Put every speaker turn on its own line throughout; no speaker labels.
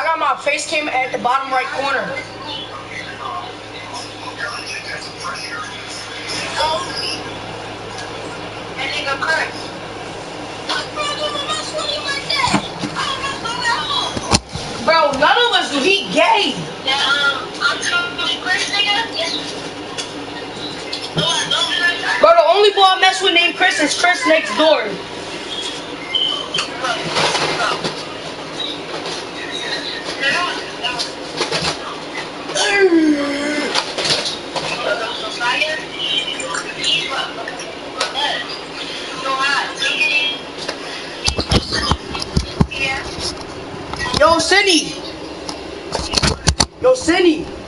I got my face cam at the bottom right corner. Bro, none of us do. he gay. Bro, the only boy I mess with named Chris is Chris next door. Yo, Cindy. Yo, Cindy.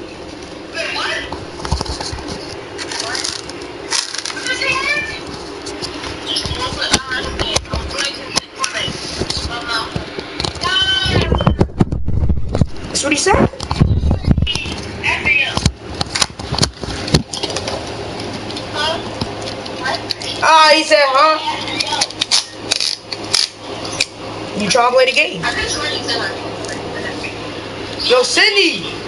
That's what he said. Ah, he said, huh? You trying to play the game? Yo, Cindy.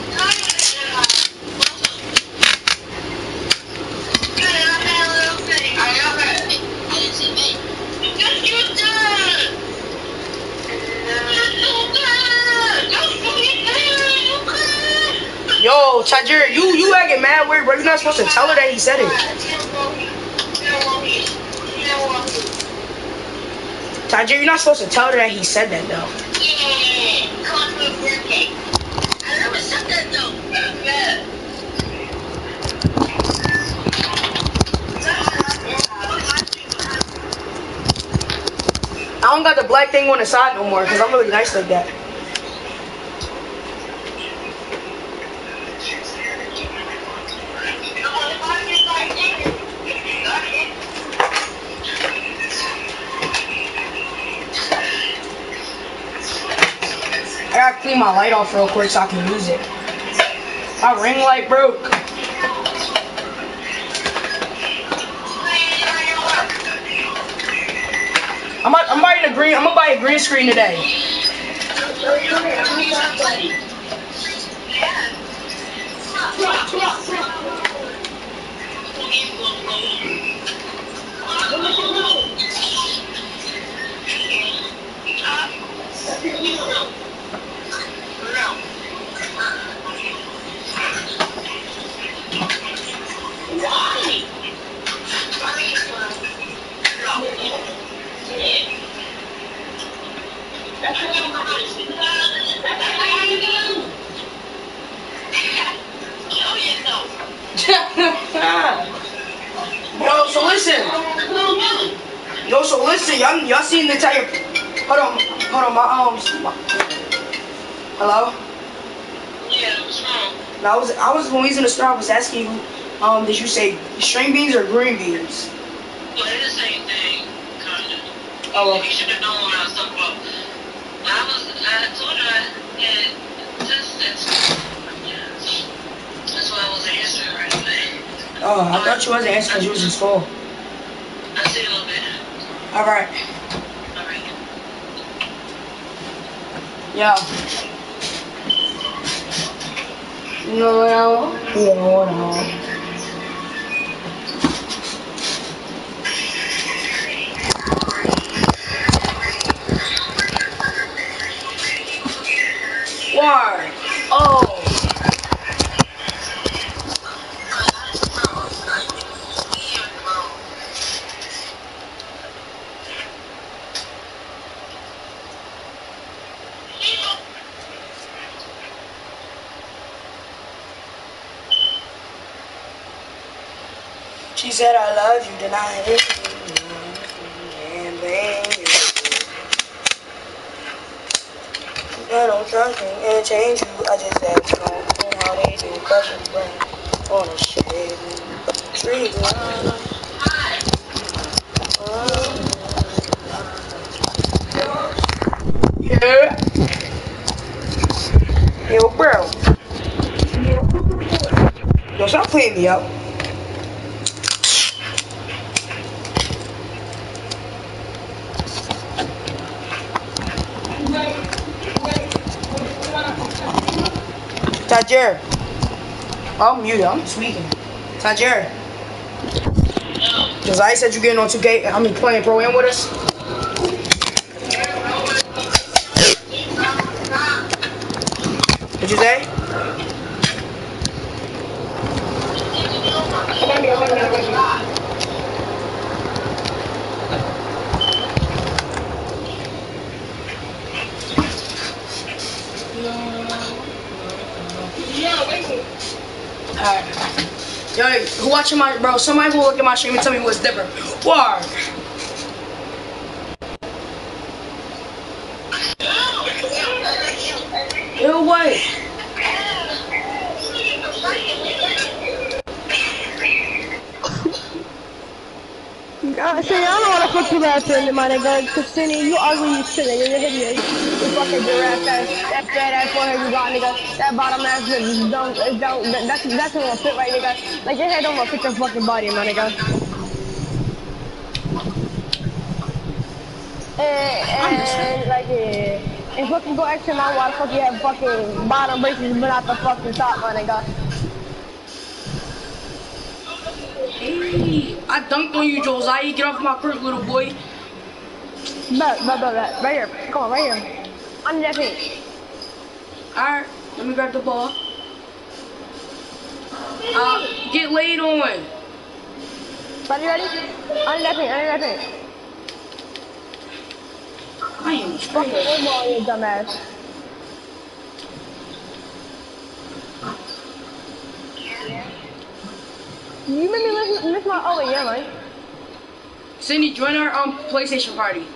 Yo, Tajir, you you acting mad weird, bro. You're not supposed to tell her that he said it. Tajir, you're not supposed to tell her that he said that though. I don't got the black thing on the side no more because I'm really nice like that. I gotta clean my light off real quick so I can use it. My ring light broke. I'm I'm buying a green. I'm gonna buy a green screen today. Yo, so listen. Yo, so listen. Y'all, y'all seen the type? Hold on, hold on. My um. My, hello. Yeah. No, I was I was when we was in the store. I was asking you. Um, did you say string beans or green beans? Oh,
You should have known what I was talking about. I was, I told her that just that's, that's why I wasn't answering right away.
oh, I thought you wasn't answering because you was in school.
I see a little bit.
All right.
Alright.
Yeah. You know what I want. Why? Oh. She said I love you, then I hate you. And baby. And change you. I just act on how they do. Crush your brain on a shade. Tree line. Uh, yeah. Yo, bro. Yo, stop playing me up. Tajir. I'm muted. I'm speaking. Tajir. Cause I said you getting on 2K. I mean playing pro am with us. What'd you say? Alright. Yo, who watching my bro? Somebody go look at my stream and tell me what's different. Why? Ew, what?
Uh, see, I don't back in my nigga, Cindy, you ugly as shit, nigga. You're hideous. You fucking giraffe ass, that fat ass forehead you got, nigga. That bottom ass just don't, it that- that's, that's not gonna fit right, nigga. Like, your head don't wanna fit your fucking body, my nigga. And, and like, yeah. And fucking go extra mile, why the fuck you have fucking bottom braces but not the fucking top, my nigga?
I dunked on you, Josiah. Get off my crib, little boy.
Bet, bet, bet, bet. Right here. Come on, right here. On that feet.
Alright, let me grab the ball. Uh, get laid on.
Buddy, ready? On that on that feet.
I am
Fucking
trash.
good you dumbass. You made me miss, my, oh wait, yeah, man.
Cindy, join our um PlayStation party.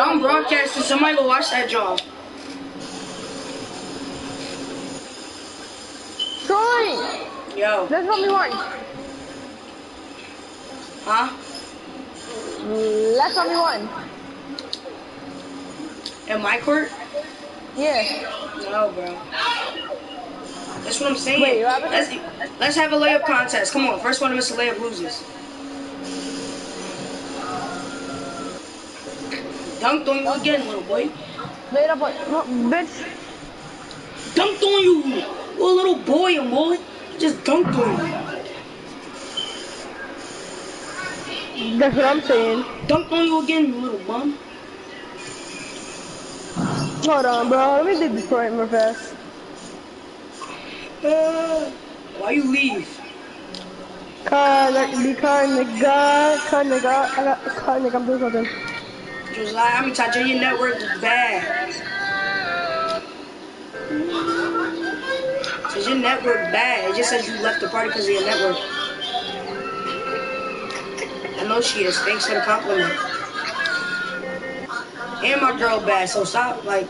I'm broadcasting. Somebody go watch that job.
Troy!
Yo,
That's what we want.
huh?
That's we want.
In my court?
Yeah.
No, bro. That's what I'm saying.
Wait,
let's, let's have a layup contest. Come on, first one to miss a layup loses. Dunked on you again, little boy.
Laid up on, no, bitch.
Dunked on you, you a little boy, boy. Just dunked on you.
That's what I'm saying.
Dunked on you again, you little bum.
Hold on, bro. Let me dig this point real fast.
Uh, why you leave?
Cause, because nigga, cause nigga, I got, cause nigga, I'm doing something.
Josiah, I mean, Tajay, your network is bad. Says your network bad. It just says you left the party because of your network. I know she is. Thanks for the compliment. And my girl bad, so stop, like,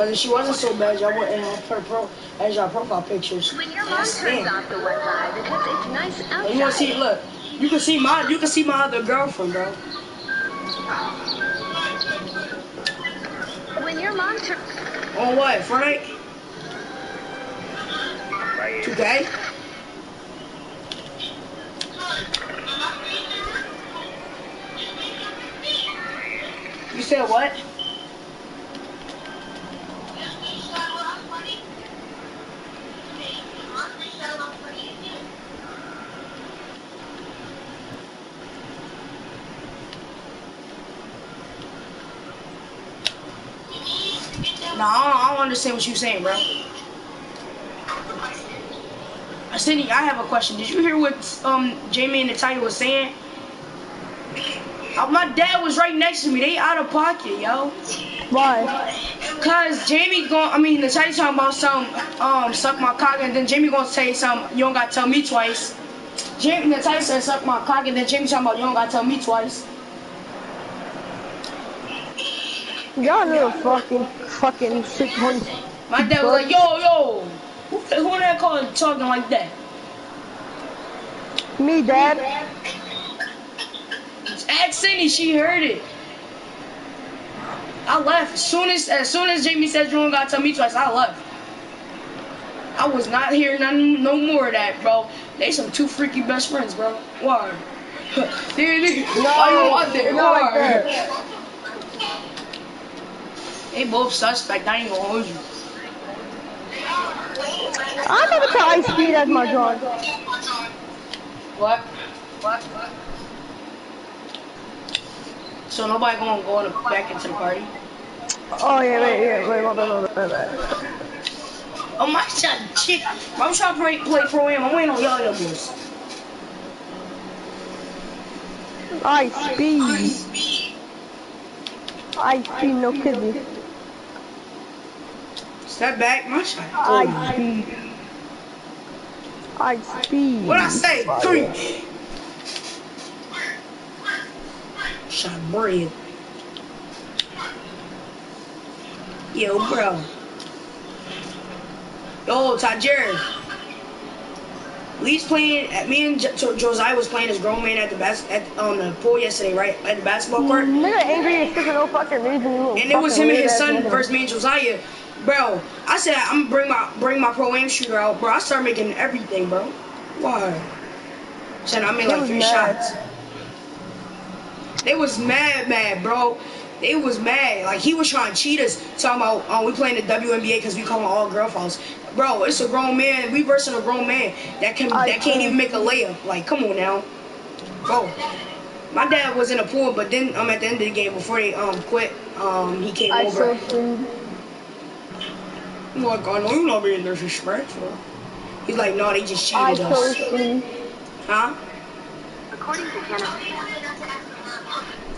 because if she wasn't so bad, y'all wouldn't have her pro as y'all profile pictures.
When your mom turns off the Wi-Fi because it's nice outside.
And you wanna see? Look, you can see my, you can see my other girlfriend, bro.
When your mom turns
On what? Fortnite? 2K? You said what? No, I don't, understand what you're saying, bro. Cindy, I have a question. Did you hear what um Jamie and the Natalia was saying? Uh, my dad was right next to me. They out of pocket, yo.
Why?
Cause Jamie going, I mean Natalia talking about some um suck my cock, and then Jamie gonna say some. You don't gotta tell me twice. Jamie Natalia said suck my cock, and then Jamie talking about you don't gotta tell me twice.
Y'all little fucking, fucking sick ones.
My dad was like, yo, yo, who, who that call talking like that?
Me, dad.
Ask Cindy, she heard it. I left as soon as as soon as Jamie said you don't gotta tell me twice. I left. I was not hearing none, no more of that, bro. They some two freaky best friends, bro. Why? they, they, why you that?
not like that.
They both suspect. I ain't gonna hold you.
I never Ice Speed as my dog.
What? What? What? So nobody gonna go back into the party?
Oh yeah, wait, yeah, wait, wait, wait, wait, wait, wait.
Oh my shot, chick. I'm trying to play, play pro am. I'm waiting on y'all young boys.
Ice Speed. Ice Speed, no kizzy.
Step back, my shot.
Ice
Oh.
Speed. Ice Speed.
What I say? Three. Shot bread. Yo, bro. Yo, Tajir. Lee's playing. Me and jo- Josiah was playing as grown man at the bas- at on the pool yesterday, right? At the basketball court.
Mm, nigga angry as shit for no fucking reason.
And it was him and his son versus me and Josiah. Bro, I said I'm gonna bring my bring my pro am shooter out, bro. I started making everything, bro. Why? Said I made like three
mad.
shots. They was mad, mad, bro. They was mad. Like he was trying to cheat us, talking about um, we playing the WNBA because we call them all girl fouls. Bro, it's a grown man. We versing a grown man that can
I
that can't
see.
even make a layup. Like, come on now, bro. My dad was in the pool, but then um at the end of the game before they um quit, um he came
I
over.
so soon.
I'm like, I know you're not being disrespectful. He's like, no, they just cheated
so
us.
soon.
Huh?
According to Kenneth,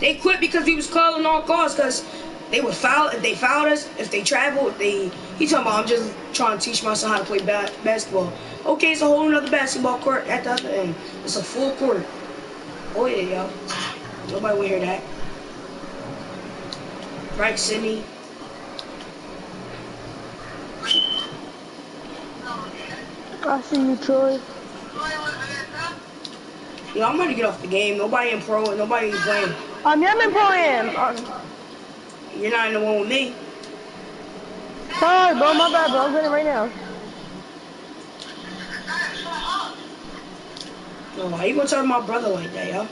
They quit because he was calling all calls because they would foul if they fouled us, if they traveled, if they he talking about I'm just trying to teach my son how to play ba- basketball. Okay, it's a whole another basketball court at the other end. It's a full court. Oh yeah, yo. Nobody will hear that. Right, Sydney?
I see you, Troy.
Yo, I'm ready to get off the game. Nobody in pro, nobody playing.
Um, yeah, I'm in Pro Am. Um,
You're not in the one with me.
sorry, bro, my bad, bro. I'm doing it right now.
No, why you gonna talk to my brother like that, yo?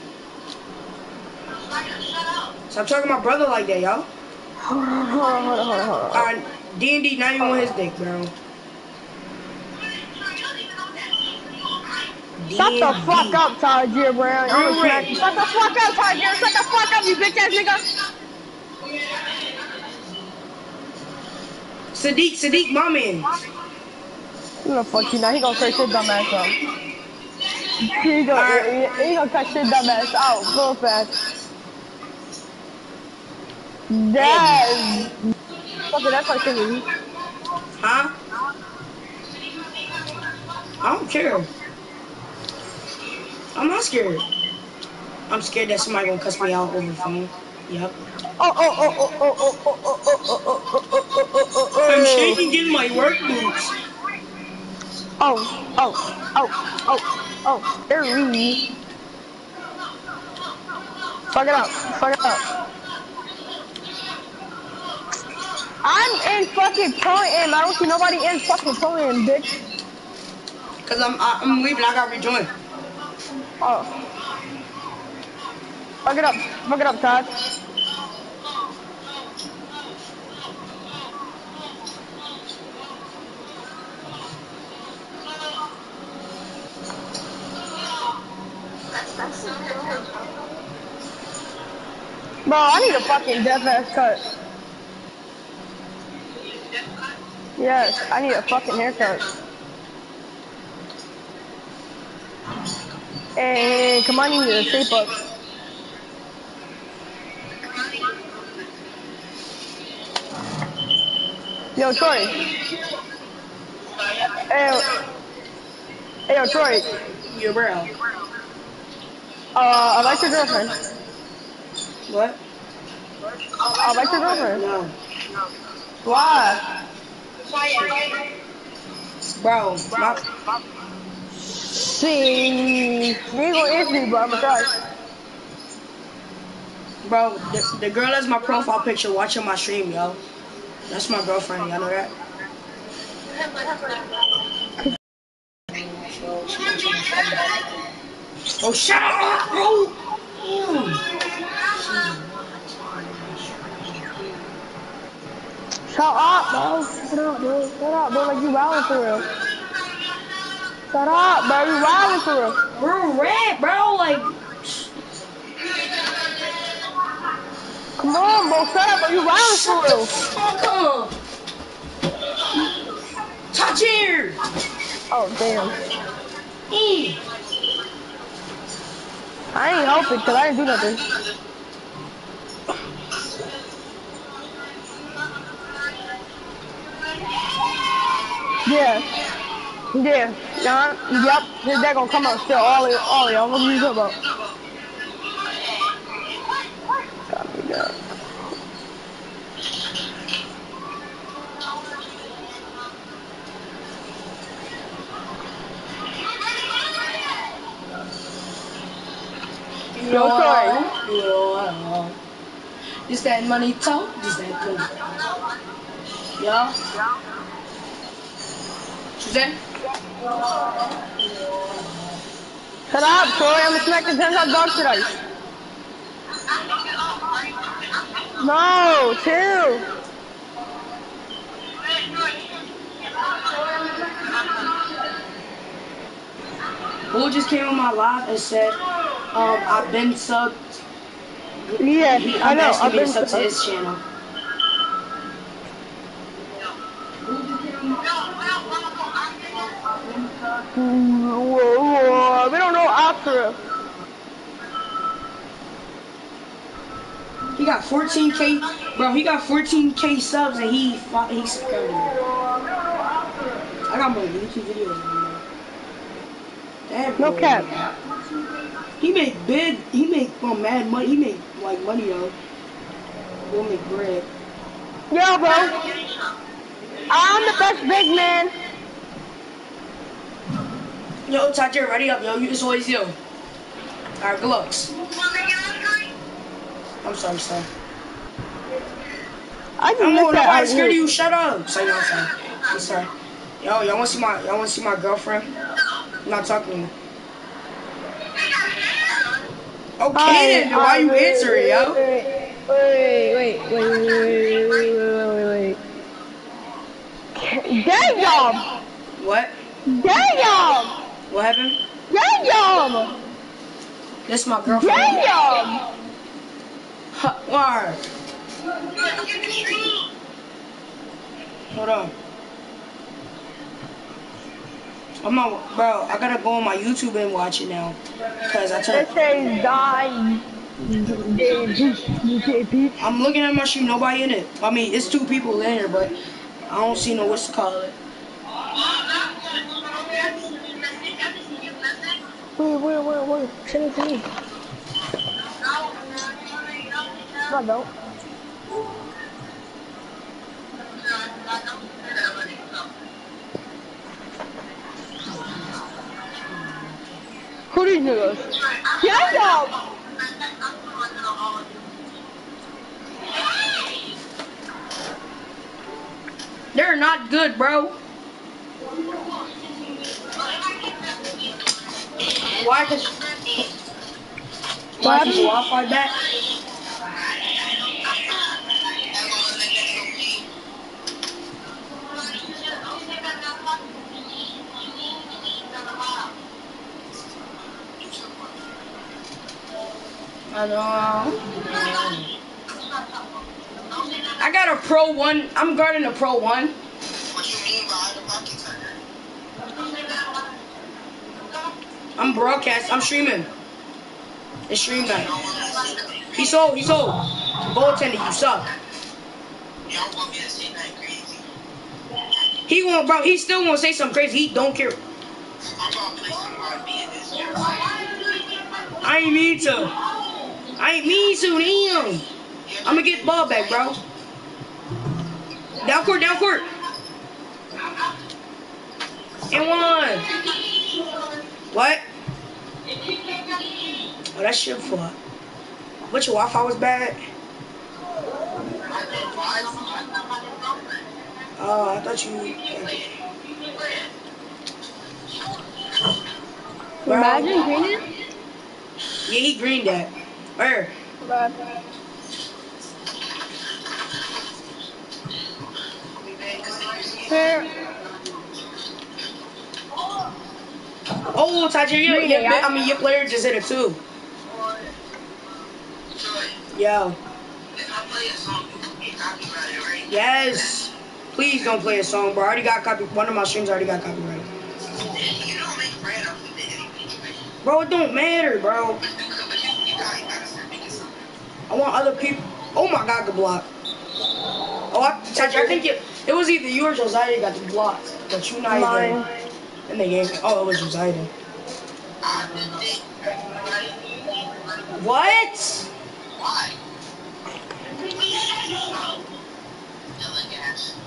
Stop talking to my brother like that, yo.
Hold on, hold on, hold on, hold on.
Alright, D and D not even on his dick, bro.
Shut the fuck up, Tajir Brown. Shut the fuck up, Tajir. Shut the fuck up, you bitch ass nigga.
Sadiq, Sadiq, my man.
I'm gonna fuck you now. He gonna curse your dumb ass out. He gonna,
Alright.
he, he gonna cut your dumb ass out real fast. That. Fuck it, that's like me.
Huh? I don't care. I'm not scared. I'm scared that somebody gonna cuss me out over the phone. Yep.
Oh, oh, oh, oh, oh, oh, oh, oh, oh, oh, oh, oh, oh, oh,
I'm
oh.
shaking in my work boots.
Oh, oh, oh, oh, oh, they're really. Fuck it up, fuck it up. I'm in fucking pro am. I don't see nobody in fucking pro am, bitch.
Cause I'm I, I'm leaving. I gotta rejoin.
Oh. Fuck it up, fuck it up, Todd. Bro, I need a fucking death ass cut. Yes, I need a fucking haircut. Hey, come on, you need a shape up. Yo, Troy. Hey, yo. hey, yo, Troy.
Your bro.
Uh, I like your girlfriend.
What?
I like your girlfriend.
No.
Why?
Bro, my,
See, gonna answer me, but I'm
bro, the, the girl is my profile picture watching my stream, yo. That's my girlfriend. Y'all know that? Oh, shut up, bro.
Shut up, bro. Shut up, bro. Shut up, bro. Like you wildin' for real. Shut up, bro. You wildin' for real.
Bro, red, bro. Like,
Come on, bro. Shut up, bro. You wildin' for real.
fuck up. Touch here.
Oh, damn.
E.
I ain't helping because I didn't do nothing. Yeah. Yeah. John, yep, his dad gonna come out still. Ollie, Ollie, I'm gonna What him up. No
sorry. You spend money talk, you spend. Yeah. Suzanne?
Shut up, Troy. I'm gonna smack hot dog today. No, two.
Bull just came on my live and said, um, I've been subbed.
Yeah,
He,
I
I'm
know. I've been.
sub to his channel.
We don't know after.
He got 14k, bro. He got 14k subs and he fought, he subscribed. I got more YouTube videos. That
No cap.
He make big. He make um, mad money. He make like money though. He'll make bread.
Yo, bro. I'm the best big man.
Yo, Tajir, ready up, yo. You, it's always you. Alright, good looks. I'm sorry, sir.
I didn't
know
that. I'm
scared of you. Shut up. Sorry, no, sorry. I'm sorry. Yo, y'all wanna see my y'all wanna see my girlfriend? I'm not talking to you. Okay Hi, then, hi, why you wait, answering, wait, yo?
Wait, wait, wait, wait, wait, wait, wait, wait. Damn!
What?
Damn!
What happened?
Damn!
This my girlfriend. Huh, Word. Hold on. I'm not, bro. I gotta go on my YouTube and watch it now, cause I
It
turned.
says die.
I'm looking at my stream. Nobody in it. I mean, it's two people in here, but I don't see no what's to call it.
Wait, wait, wait, wait. Send it to me. No, don't. Who niggas? Damn!
They're not good, bro. Why? Cause why? Cause Wi-Fi back. I know. I got a Pro One. I'm guarding a Pro One.
What you mean by the pocket turner?
I'm broadcast. I'm streaming. It's stream night. He sold. He sold. Goaltender, you suck. He won't, bro. He still won't say something crazy. He don't care. I ain't mean to. I ain't mean to. Damn. I'm gonna get the ball back, bro. Down court. Down court. And one. What? Oh, that shit for. But your Wi-Fi was bad. Oh, I thought you. Bro,
Imagine greening?
Yeah, he greened that. Where?
Fair.
Oh, Tajir, your, your. I mean, your player just hit it too.
Troy,
Yo,
if I play a song, you get copyrighted, right?
yes. Please don't play a song, bro. I already got copy. One of my streams already got copyrighted.
You don't make bread off of it anyway.
Bro, it don't matter, bro.
But you, you gotta, you gotta start making something.
I want other people. Oh my God, the block. Oh, I, Tajir, I think it, it was either you or Josiah got the block, but you not even in the game. Oh, it was Josiah.
I didn't think everybody
What?
Why? Gas.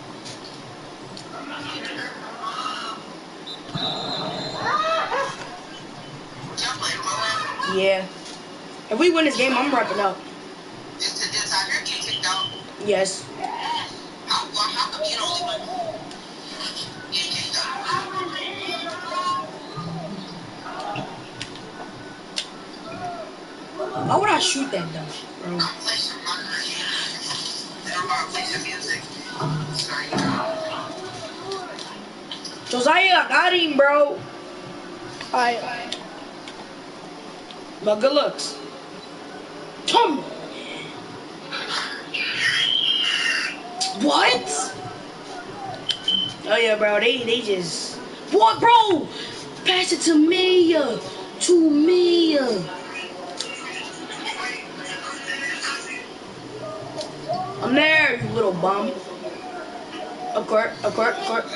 Yeah. If we win this game, I'm wrapping up.
Is kicked out?
Yes.
How, come you don't even kicked out?
Why would I shoot that though, bro?
I'm playing some Minecraft. And I'm about to play some music. Sorry, you know.
Josiah, I got him, bro.
Alright.
But good looks. Tom. What? Oh yeah, bro. They they just what, bro? Pass it to me, to me. There, you little bum. Of course, of course, of course.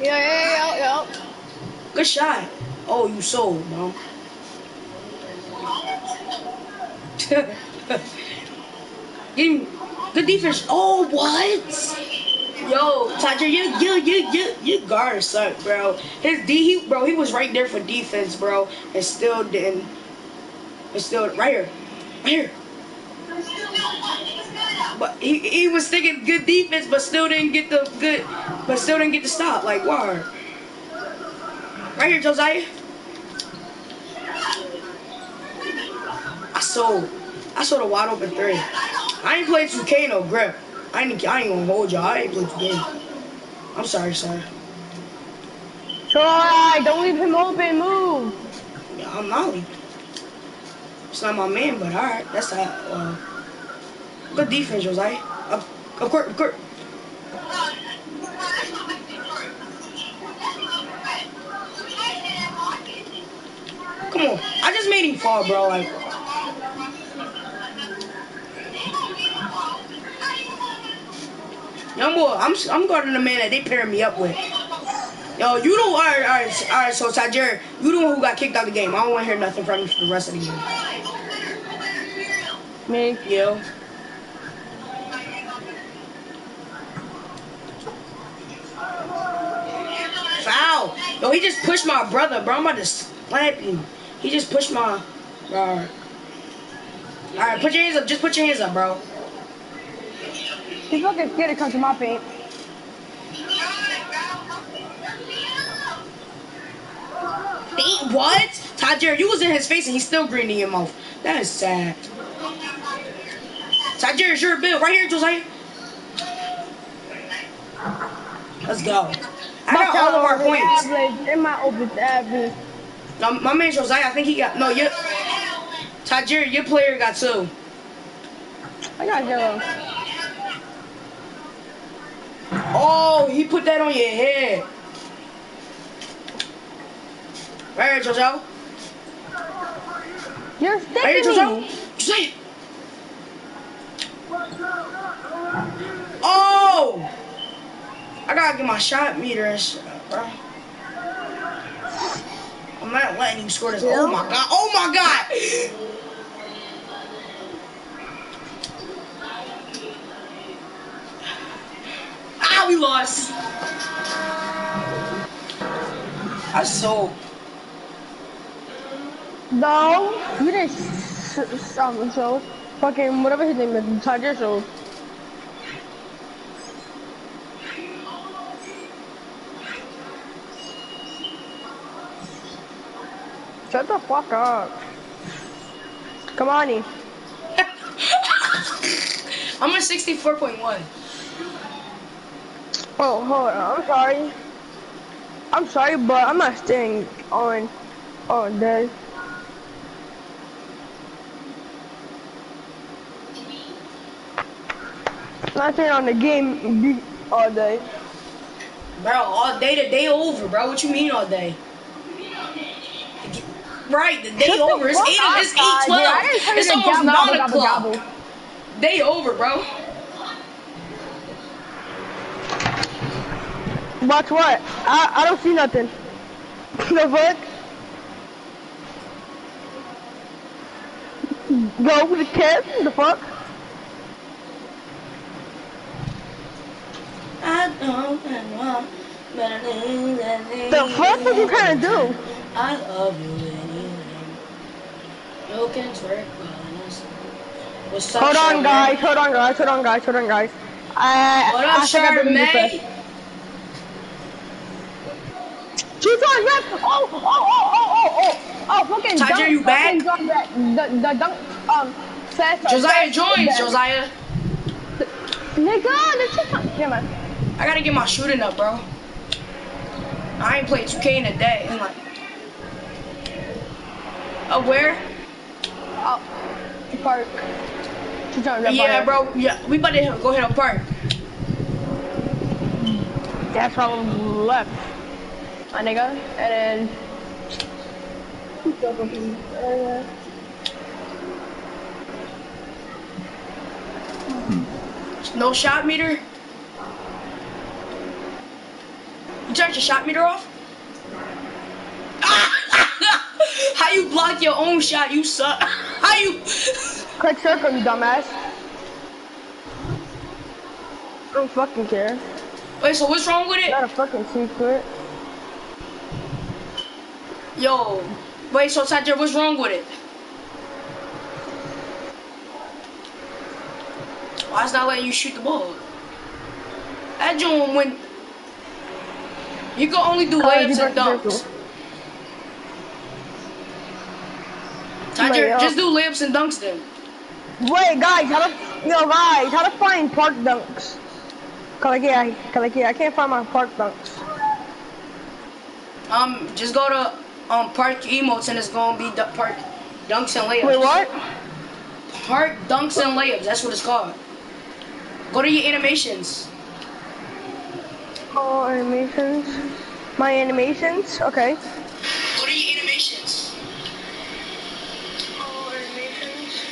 Yeah, yeah, yeah, yeah.
Good shot. Oh, you sold, mom. Him. Good defense. Oh, what? Yo, Tajir, you, you, you, you, you guard suck, bro. His D, he, bro, he was right there for defense, bro, and still didn't. And still, right here, right here. But he, he was thinking good defense, but still didn't get the good, but still didn't get the stop. Like, why? Right here, Josiah. I saw, I saw the wide open three. I ain't played 2K no grip. I ain't, I ain't gonna hold y'all. I ain't played 2K. I'm sorry, sir.
Troy, don't leave him open. Move.
Yeah, I'm not leaving. It's not my man, but alright. That's that. Uh, good defense, Josiah. Of, of course, of course. Come on. I just made him fall, bro. Like, young boy, I'm I'm guarding the man that they pairing me up with. Yo, you don't. All right, all right, all right. So, Tajir, you the one who got kicked out of the game. I don't want to hear nothing from you for the rest of the game.
Me.
Yo. Foul. Yo, he just pushed my brother, bro. I'm about to slap him. He just pushed my. Uh, Alright. Alright, put your hands up. Just put your hands up, bro.
He's fucking scared to come to my paint.
What? Tajir, you was in his face and he's still green in your mouth. That is sad. Tajir, it's your bill. Right here, Josiah. Let's go. I got all of our points.
In my open tablet.
No, my man Josiah, I think he got no. You, Tajir, your player got two.
I got zero.
Oh, he put that on your head. Right here, Jojo.
You're sticking
Jojo.
me.
Josiah. Oh! I gotta get my shot meter and shit, bro. I'm not letting you score this. Oh my god! Oh my god! Ah, we lost. I so
No, you didn't s- s- um, so fucking whatever his name is, Tiger show. Shut the fuck up. Come on, E.
I'm at 64.1.
Oh, hold on. I'm sorry. I'm sorry, but I'm not staying on all day. Not on the game all day.
Bro, all day the day over, bro. What you mean all day? Right, the day
Shut the
over. It's eight.
up,
It's
guys.
eight twelve.
didn't tell you
It's almost
gobble,
nine
gobble, gobble,
o'clock.
gobble.
Day over, bro.
Watch what? I, I don't see nothing. the fuck? Go with the cat? The fuck?
I don't know.
The fuck was you trying to do?
I love you anyway. You can twerk What's
Hold on, guys. Hold on, guys. Hold on, guys. Hold on, guys. I,
What up,
I
Charmaine?
She's on red. Oh, oh, oh, oh, oh, oh. Oh, fucking
Tiger,
dunk.
you back?
dunk The, the dunk, um, fast.
Josiah joins, Josiah.
Nigga, this is not, never mind.
I gotta get my shooting up, bro. I ain't played 2K in a day. I'm like, oh, where?
Oh, the park.
Yeah, bro. Yeah, we about to go hit a park.
That's probably left. My nigga. And then.
No shot meter. You turned your shot meter off? How you block your own shot? You suck. How you?
Click circle, you dumbass. I don't fucking care.
Wait, so what's wrong with it?
Not a fucking secret.
Yo, wait, so Tiger, what's wrong with it? Why it's not letting you shoot the ball? That joint when you can only do layups
you
and dunks. Tiger, just do layups and dunks then.
Wait, guys, how to, yo, guys, how to find park dunks? Cause like, yeah, cause like, yeah, I can't find my park dunks.
Um, just go to um park emotes and it's gonna be du- park dunks and layups.
Wait, what?
Park dunks and layups. That's what it's called. Go to your animations.
Oh, animations. My animations, okay.
What are your animations.
All animations.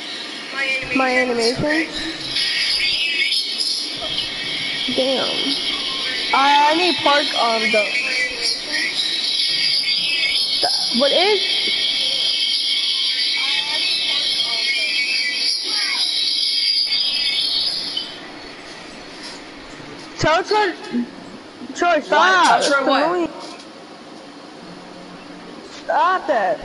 My animations. My animations. Okay. Damn. I, I need park um the. What is? Tell Troy, Troy, stop.
Tell Troy what?
Stop that.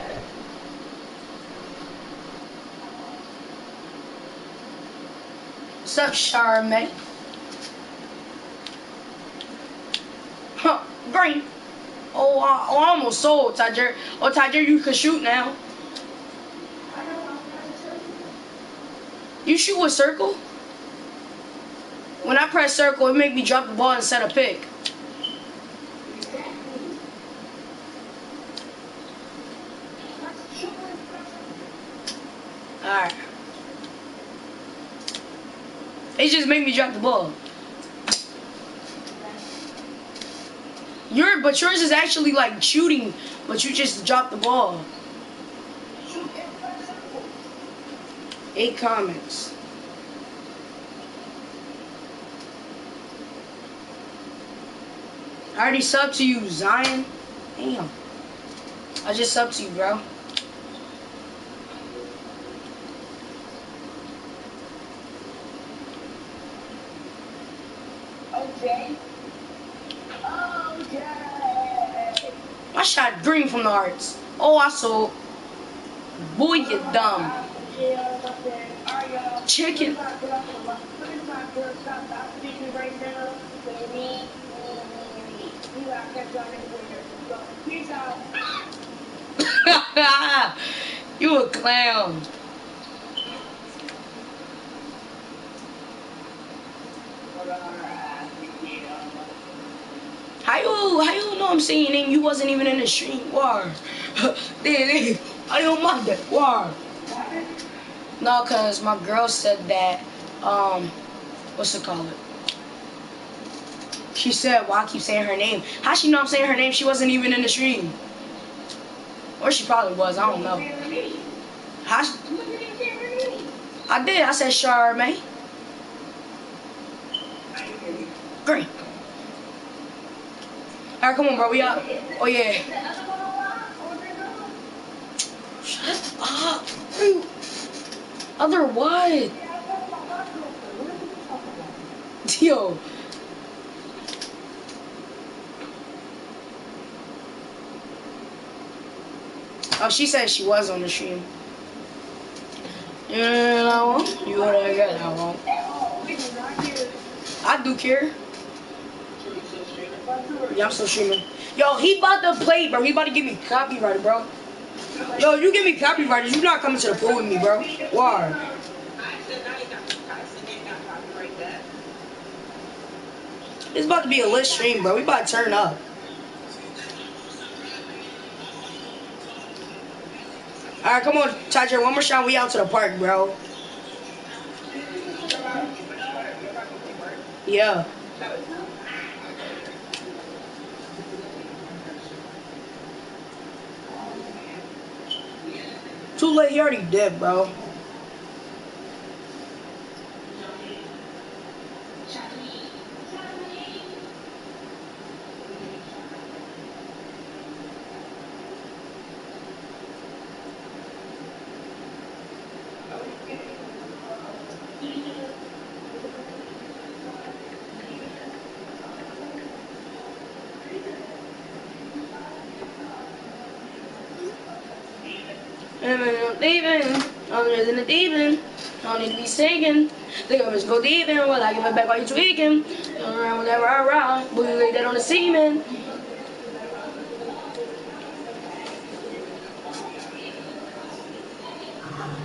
What's up, Charmaine? Huh, green. Oh, I, oh, I almost sold, Tiger. Oh, Tiger, you can shoot now. You shoot with circle? When I press circle, it make me drop the ball instead of pick. Alright. It just made me drop the ball. Your but yours is actually like shooting, but you just dropped the ball. Eight comments. I already subbed to you, Zion. Damn. I just subbed to you, bro. I from the arts. Oh, I saw. Boy, you dumb. Chicken. you a clown. How you how you know I'm saying name? You wasn't even in the stream. War. I don't mind that. War. No, cause my girl said that. Um, what's it called? She said, "Why I keep saying her name? How she know I'm saying her name? She wasn't even in the stream, or she probably was. I don't know. How? She, I did. I said Charmaine. Great. All right, come on, bro. We out. Oh yeah. Shut up. Other what? Yo. Oh, she said she was on the stream. You know, you what I got that wrong. I do care. Yeah, I'm still streaming. Yo, he bought the plate, bro. He about to give me copyright, bro. Yo, you give me copyright. You not coming to the pool with me, bro. Why? It's about to be a lit stream, bro. We about to turn up. Alright, come on, Tiger. One more shot. We out to the park, bro. Yeah. Too late. He already did, bro. And I'm leaving, I'm in the deep. I don't need to be singing. Think of us go deep in, well, I give it back while you tweaking. Turn around whenever I ride, but you lay that on the semen.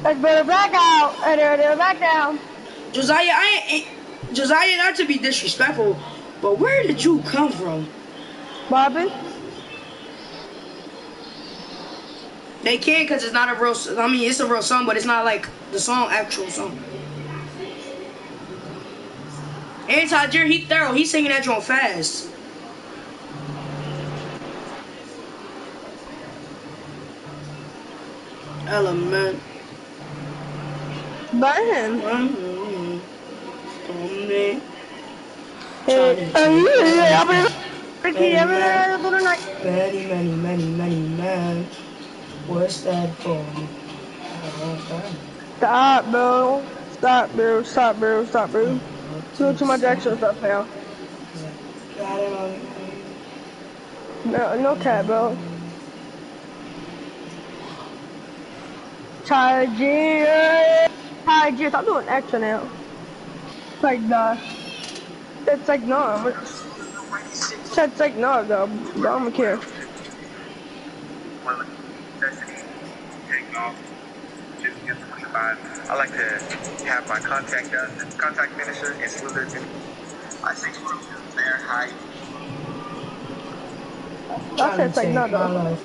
Let's put it back out. And then back down.
Josiah, I ain't, Josiah, not to be disrespectful, but where did you come from?
Bobby?
They can't because it's not a real. I mean, it's a real song, but it's not like the song actual song. And Tajir, he thorough. He's singing that joint fast. Element.
Burn him.
Mhm. Only
Hey, uh, yeah, yeah, I'm in- Ricky, I'm in there the other night.
Many, many, many, many What's that? Okay.
Stop, bro. Stop, bro. Stop, bro. Stop, bro. Too much extra stuff now. No, no cat, bro. Tiger. Tiger, stop doing extra now. It's like, nah. It's like, no. It's like, no, though. I don't care.
Well, Destiny, take off, just get 25. I like to have my contact done, contact finisher and smoother. I six foot there, height.
I said it's like, no, though.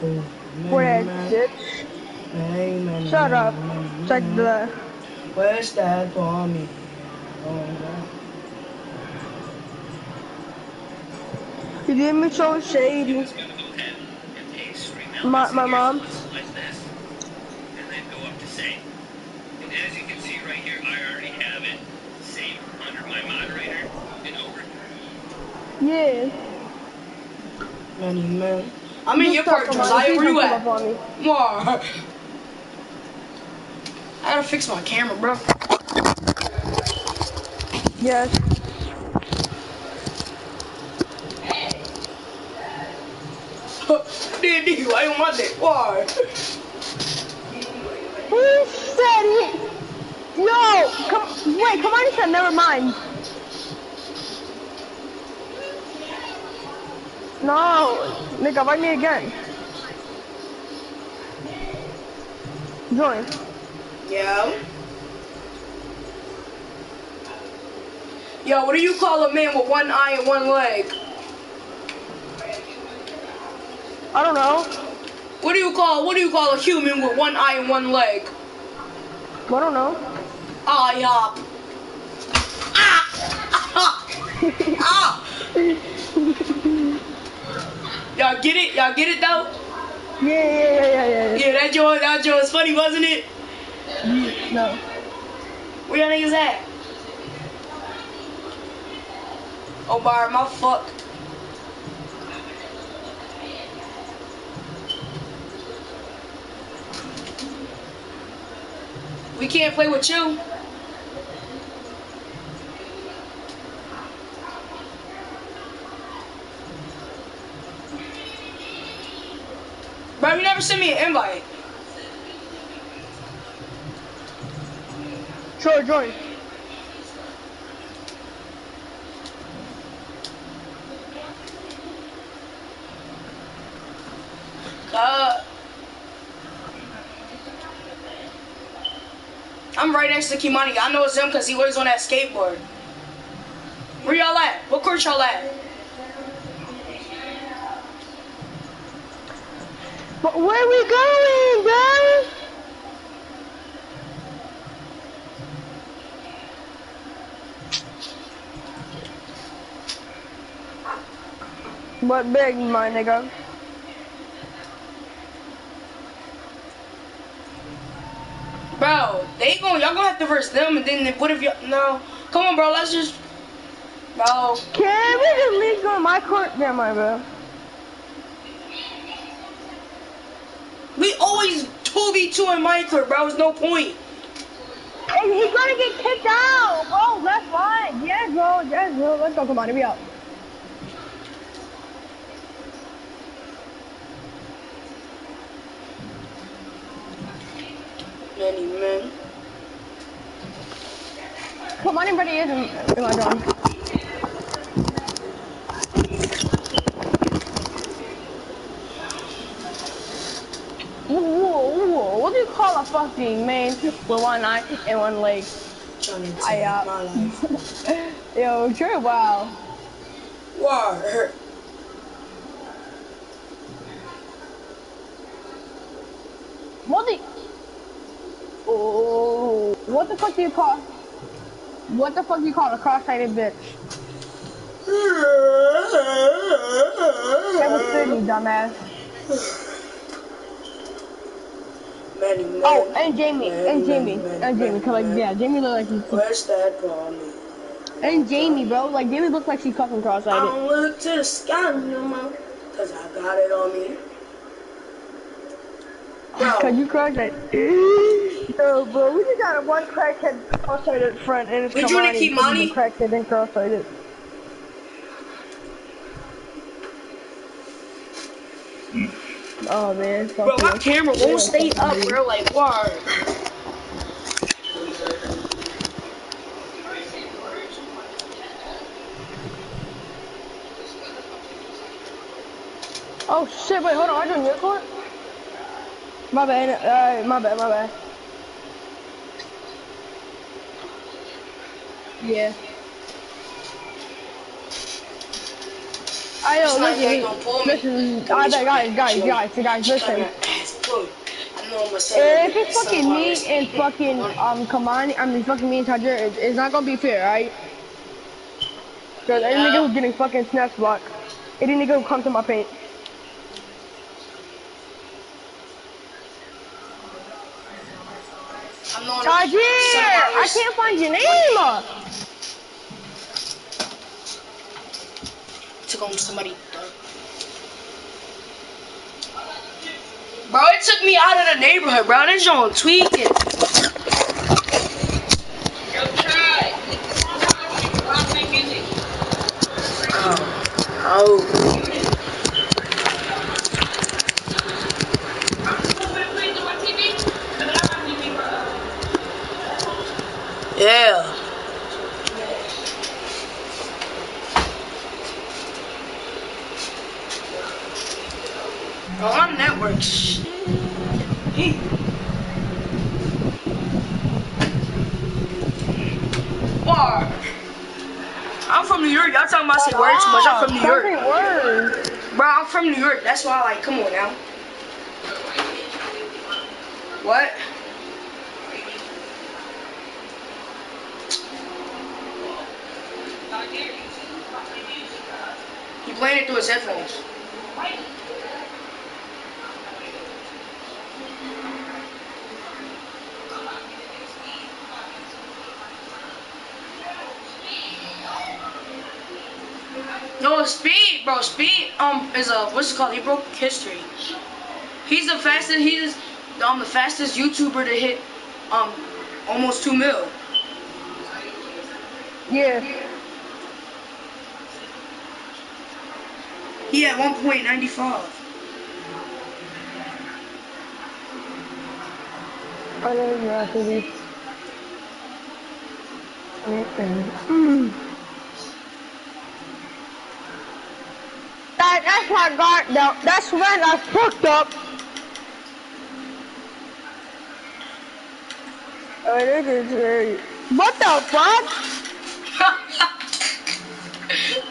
For that shit. Shut up. Check the.
Where's that for me? Oh,
You did me so shady. My, my mom.
like this, and then go up to save. And as you can see right here, I already have it saved under my moderator and over.
Yeah.
Many men. I'm in your
Just
part,
talk about it.
Josiah. Where you at?
come up on me.
More. I gotta fix my camera, bro.
Yes.
DD, why you want it? Why?
Who said he? No, come. Wait, come on. Said never mind. No, nigga, invite me again. Join.
Yeah. Yo, what do you call a man with one eye and one leg?
I don't know.
What do you call what do you call a human with one eye and one leg?
I don't know.
I hop. Ah! ah! Y'all get it? Y'all get it though?
Yeah, yeah, yeah, yeah, yeah.
Yeah, that joint, that joint was funny, wasn't it?
No.
Where y'all niggas at? Oh, Bar, my fuck. We can't play with you. Bro, you never sent me an invite.
Sure, join.
Uh, I'm right next to Kimani. I know it's him because he was on that skateboard. Where y'all at? What court y'all at?
But where we going, bro? What big, my nigga?
Bro, they going y'all gonna have to verse them and then what if y'all no. Come on bro, let's just Bro,
Can we just leave on my court? Never mind, bro.
We always 2v2 in Minecraft, bro. There's no point.
And he's gonna get kicked out, bro. That's fine. Yes, bro. Yes, bro. Let's go. Come on, here we go.
Many men.
Come on, everybody is in, in my drum. Ooh, ooh, ooh. What do you call a fucking man with one eye and one leg? I, uh,
my life.
Yo, true, wow.
Why?
What the? Oh, what the fuck do you call? What the fuck do you call a cross-eyed bitch? Was Sydney, dumbass. Oh, and Jamie, and Jamie, and Jamie, cause like yeah, Jamie look like he's
Where's that Bonnie?
and Jamie, bro, like Jamie looks like she's fucking cross-eyed.
I don't look to the sky no more, cause I got it on me.
Cause
Bro,
you cross-eyed. No, bro, we just got a one crackhead cross-eyed in front, and it's
We doing it,
Kimani,
Kimani?
crackhead and cross-eyed. Oh man, fuck
bro, my camera won't stay up, bro. Like, why?
Oh shit, wait, hold on, I doing your court? My bad, uh, my bad, my bad. Yeah. I know,
like
listen, listen, I bet, guys, guys, guys, guys, listen.
I know I'm gonna say
If it's fucking me and fucking, um, Kimani, I mean, fucking me and Tadra, it's, it's not gonna be fair, right? Cause any
Yeah.
nigga who's getting fucking snatch blocked, any nigga who comes to my paint. Tajir! I can't find your name!
Took on somebody. Bro, it took me out of the neighborhood, bro. This on tweaking.
Yo, try. Rock make music.
Oh. Yeah. Bro, my network. shit. War. I'm from New York. Y'all talking about say word too much. I'm from New York.
Word.
Bro, I'm from New York. That's why, I like, come on now. What? He playing it through his headphones. No, Speed, bro. Speed um is a what's it called? He broke history. He's the fastest. He's um the fastest YouTuber to hit um almost two mil.
Yeah.
He at 1.95.
I know you're actually. Mm. That, that's my guard though. That's when I fucked up. Oh, this is very. What the fuck?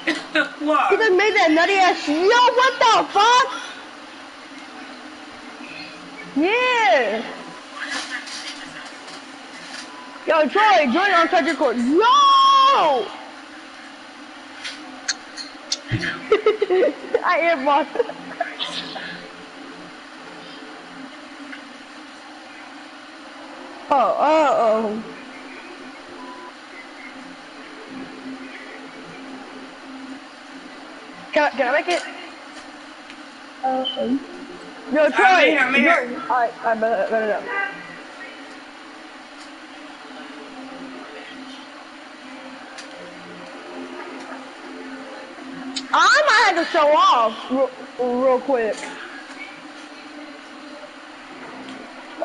He
what?
just made that nutty ass. Yo, what the fuck? Yeah. Yo, Troy, join on touch your cord. Yo! I am boss. Oh, oh, oh. Can, I- can I make it? Uh, Yo, Troy.
I'm here, I'm here.
Jordan. Alright, I better, better know. I might have to show off real, real quick.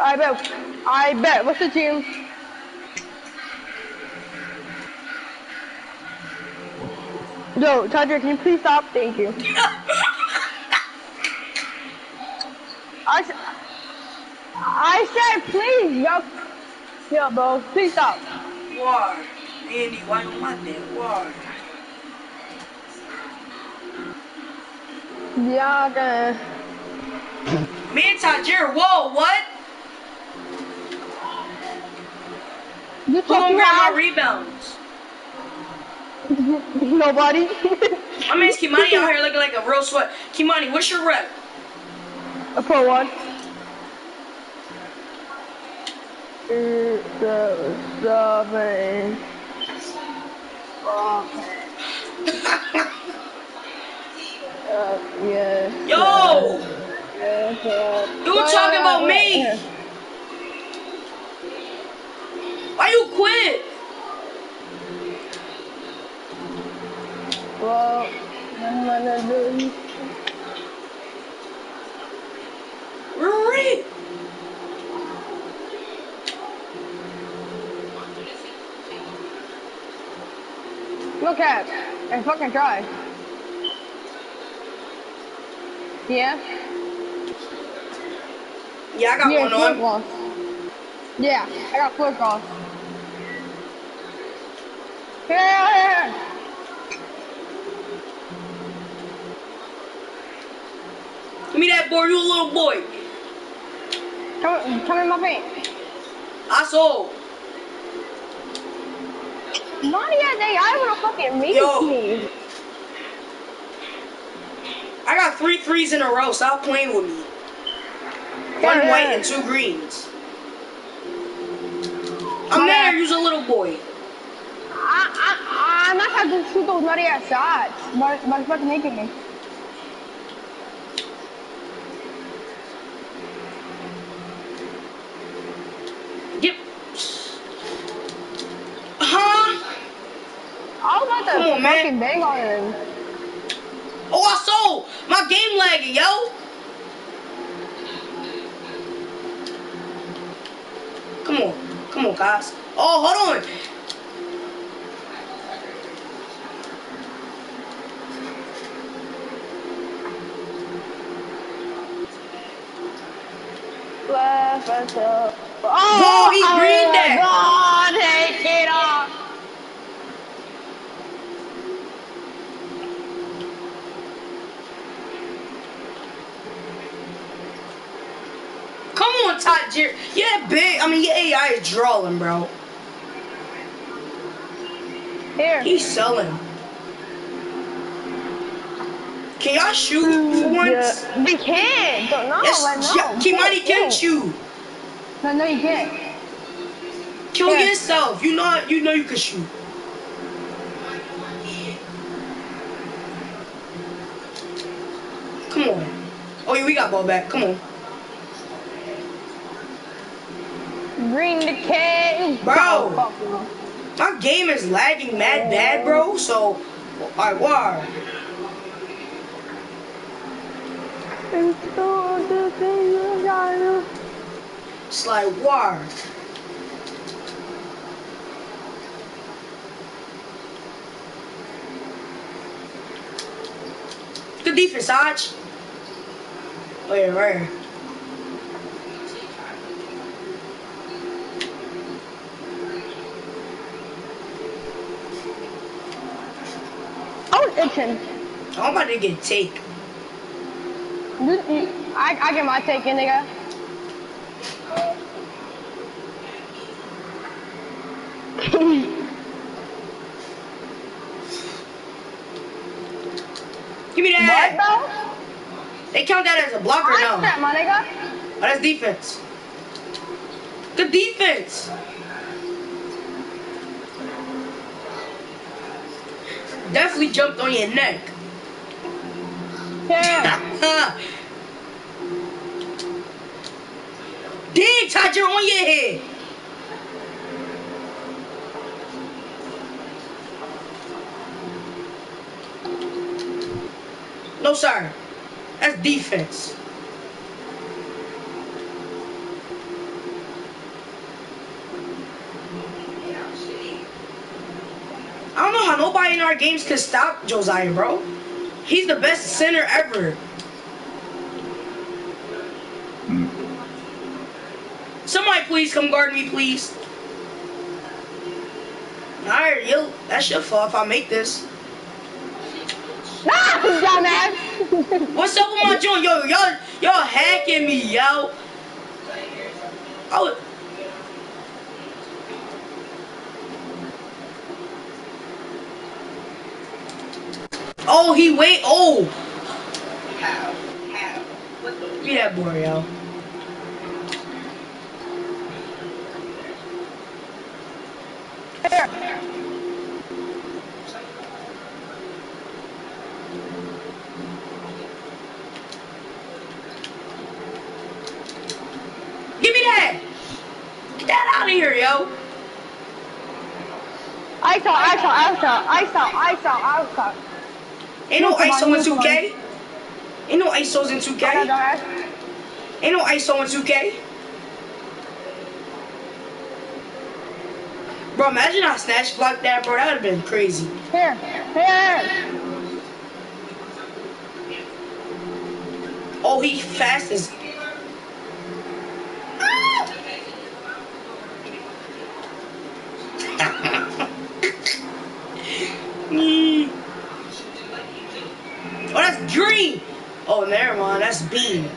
I bet. I bet. What's the team? Yo, Tadra, can you please stop? Thank you. I said please, yo. Yo, bro, please stop.
War. Andy, why you want that? War. Me and Tajir, whoa, what?
You
Who gonna grab my rebounds?
Nobody.
My man's Kimani out here looking like a real sweat. Kimani, what's your rep?
A pro one. Seven, seven. Uh, yeah.
Yo!
Yeah, yeah.
You talking about me? Why you quit?
Well, I'm gonna do.
Riri.
Look at, and fucking try. Yeah.
Yeah, I got
yeah,
one
flip
on.
flops. Yeah, I got flip flops. Yeah.
Give me that boy, you a little boy.
Come, come in my paint.
I saw.
Not yet, they. I wanna fucking meet me.
I got three threes in a row. Stop playing with me. One white and two greens. I'm there. You's a little boy.
I, I, I'm not trying to shoot those nutty ass shots, but, but it's making me.
Get. Huh?
I was about to
Come on, man.
fucking bang on him.
Oh, I saw. My game lagging, yo. Come on. Come on, guys. Oh, hold on.
Laugh until.
Whoa,
Oh,
he greened that.
Oh, take it off.
Jer- yeah, big. I mean, your AI is drawing, bro.
Here.
He's selling. Can y'all shoot for mm, once?
Yeah. We can't. Don't know.
Yes,
like, no.
yeah, Kimani can
can't.
shoot.
No, no, you can't.
Kill
Yeah.
yourself. You know, you know you can shoot. Come on. Oh yeah, we got ball back. Come on,
Green the.
Bro. My game is lagging mad bad, bro. So, I war. It's like war. Good defense, Hodge. Oh yeah, right. here.
I was itching.
I'm about to get take.
I, I get my take in, nigga.
Give me
what,
that.
bro?
They count that as a blocker
I
now.
that, my nigga.
Oh, that's defense. Good defense. Definitely jumped on your neck.
Yeah.
Dang, Todd, you're on your head. No, sir. That's defense. I don't know how nobody in our games can stop Josiah, bro. He's the best center ever. Somebody please come guard me, please. Alright, yo, that's your fault if I make this.
Ah, dumbass.
What's up with my joint? Yo, y'all, y'all hacking me, yo. Oh. Oh, he way old. Yeah, Boreal. Give me that! Get that out of here, yo!
I saw, I saw, I saw, I saw, I saw, I saw.
Ain't no ISO in 2K. Ain't no ISOs in 2K. Ain't no ISO in 2K. Bro, imagine I snatch blocked that, bro. That would have been crazy.
Here, here.
Oh, he fast as. Mm. Oh, that's green. Oh, never bean.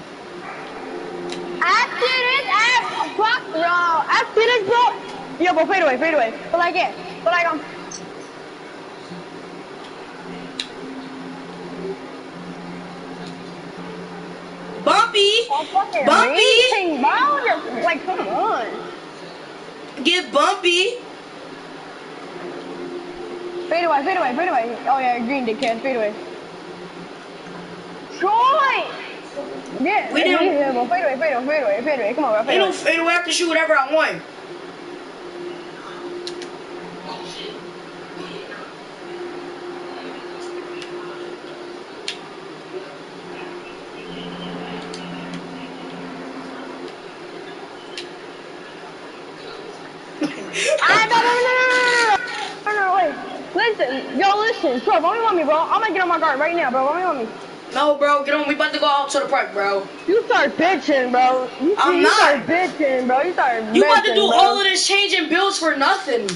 After this, after, fuck, no. After this, bro. Yo, bro, fade away, fade away. But like it, but like, um,
Bumpy.
oh,
Bumpy.
amazing, bro. You're, like, come on.
Get bumpy.
Fade away, fade away, fade away. Oh yeah, green dickhead, fade away. Troy! Yeah,
we didn't.
Wait well, fade Wait fade away, Wait. Come on, bro.
It'll,
away.
it'll have to shoot whatever I want.
Ah, listen, y'all listen, bro, let me on me, bro. I'm gonna get on my guard right now, bro. Let me on me.
No, bro, get on. We about to go out to the park, bro.
You start bitching, bro. You,
I'm
you
not.
start bitching, bro. You start
You about to do
bro.
all of this changing builds for nothing.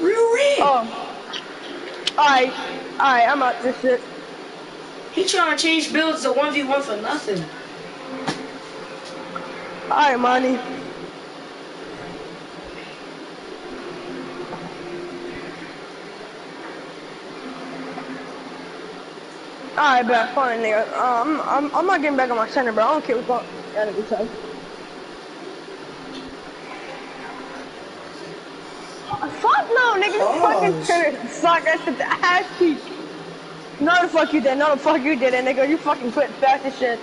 Real red.
Oh. Alright. Alright, I'm out this shit.
He trying to change builds to 1v1 for nothing.
Alright, money. Alright, bet, fine, nigga. Um, I'm, I'm not getting back on my center, bro. I don't care what the enemy says. Fuck no, nigga. You fucking center suck. That's the ass cheek. No, the fuck you did. No, the fuck you did, nigga. You fucking quit fast as shit.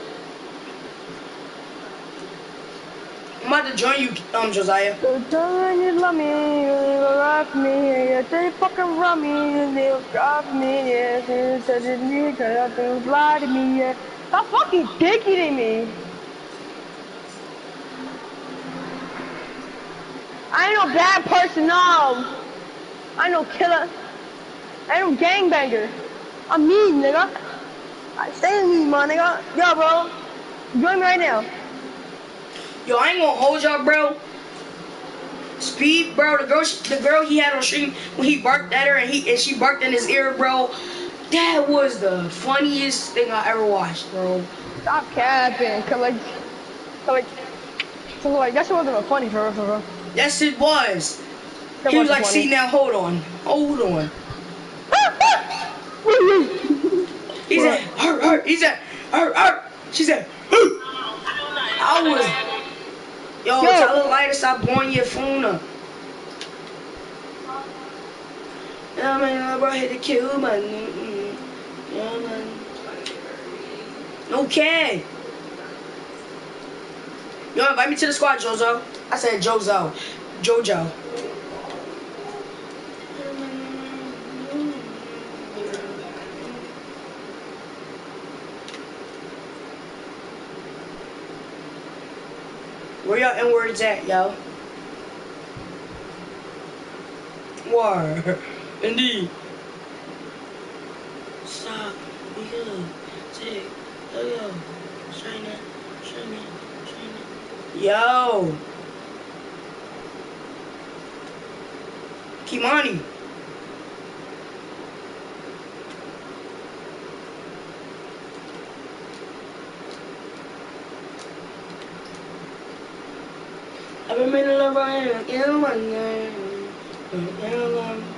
I'm about to join you, um, Josiah.
Don't you love me, you love me, you say fucking love me, you love me, you said it me, cause you lie to me, yeah. Stop fucking dicking me. I ain't no bad person, no. I ain't no killer. I ain't no gangbanger. I'm mean, nigga. I stay mean, my nigga. Yo, bro. Join me right now.
Yo, I ain't gonna hold y'all, bro. Speed, bro. The girl, the girl he had on stream when he barked at her and he and she barked in his ear, bro. That was the funniest thing I ever watched, bro.
Stop capping. Cause like, cause like, so like that shit wasn't funny for real, for real.
Yes, it was.
That
He was like,
funny.
see now, hold on, hold on. He said, hurt, hurt. He said, hurt, hurt. She said, hurt. I was, yo,
Yo.
tell the light to stop blowing your phone up. Yeah, man, I brought here to kill man. Mm-mm. Yeah, man. Okay. Yo, invite me to the squad, Jozo. I said Jozo. Jojo. Where y'all N words at, yo? War. Indeed. Stop. Be good. Take. Oh, yo, yo. China. China. China. Yo. Kimani. I've been in love with you,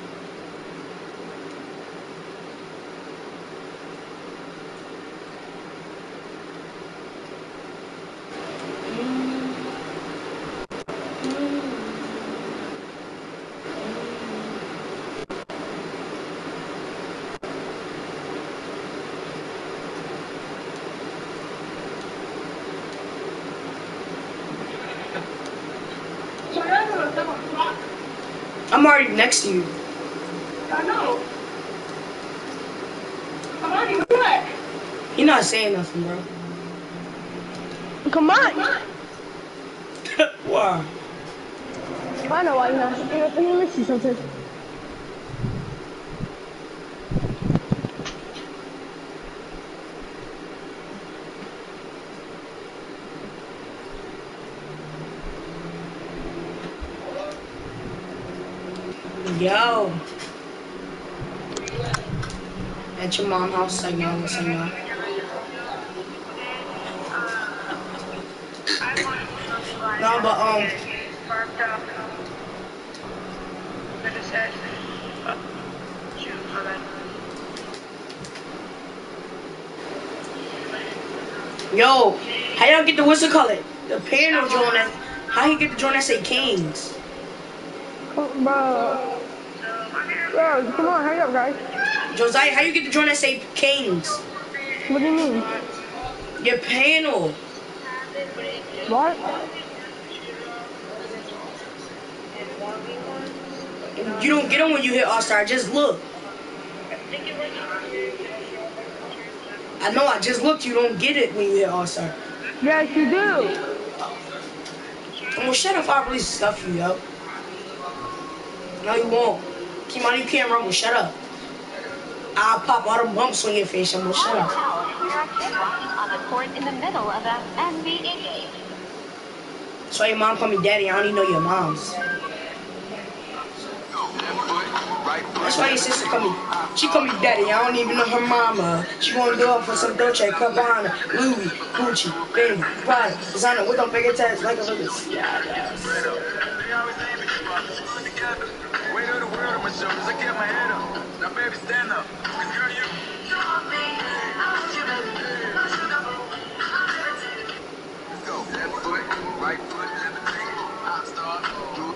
next to you.
I know. I'm already good.
You're not saying nothing, bro.
Come on.
Why?
I know why you're not. Let me miss you something.
Yo. At your mom house, I know, I know. No, but um, yo, how y'all get the whistle it call it? The panel joint that how you get the joint that say Kings?
Come, bro. Bro, come on, hurry up, guys.
Josiah, how you get to join say Kings?
What do you mean?
Your panel.
What?
You don't get them when you hit All Star. Just look. I know. I just looked. You don't get it when you hit All Star.
Yes, you do.
Well, shut up. I really stuff you, yo. No, you won't. Kimani, you can't rumble. Shut up. I'll pop all them bumps on your face. I'm gonna shut up.
on the court in the middle of an NBA game.
So your mom call me daddy. I don't even know your mom's. That's why your sister call me. She call me daddy. I don't even know her mama. She gonna do up for some Dolce, Gabbana, Louis, Gucci, Fendi, Prada, designer with them big tags like a little. Yeah, yeah.
Right foot, and the hot start. Do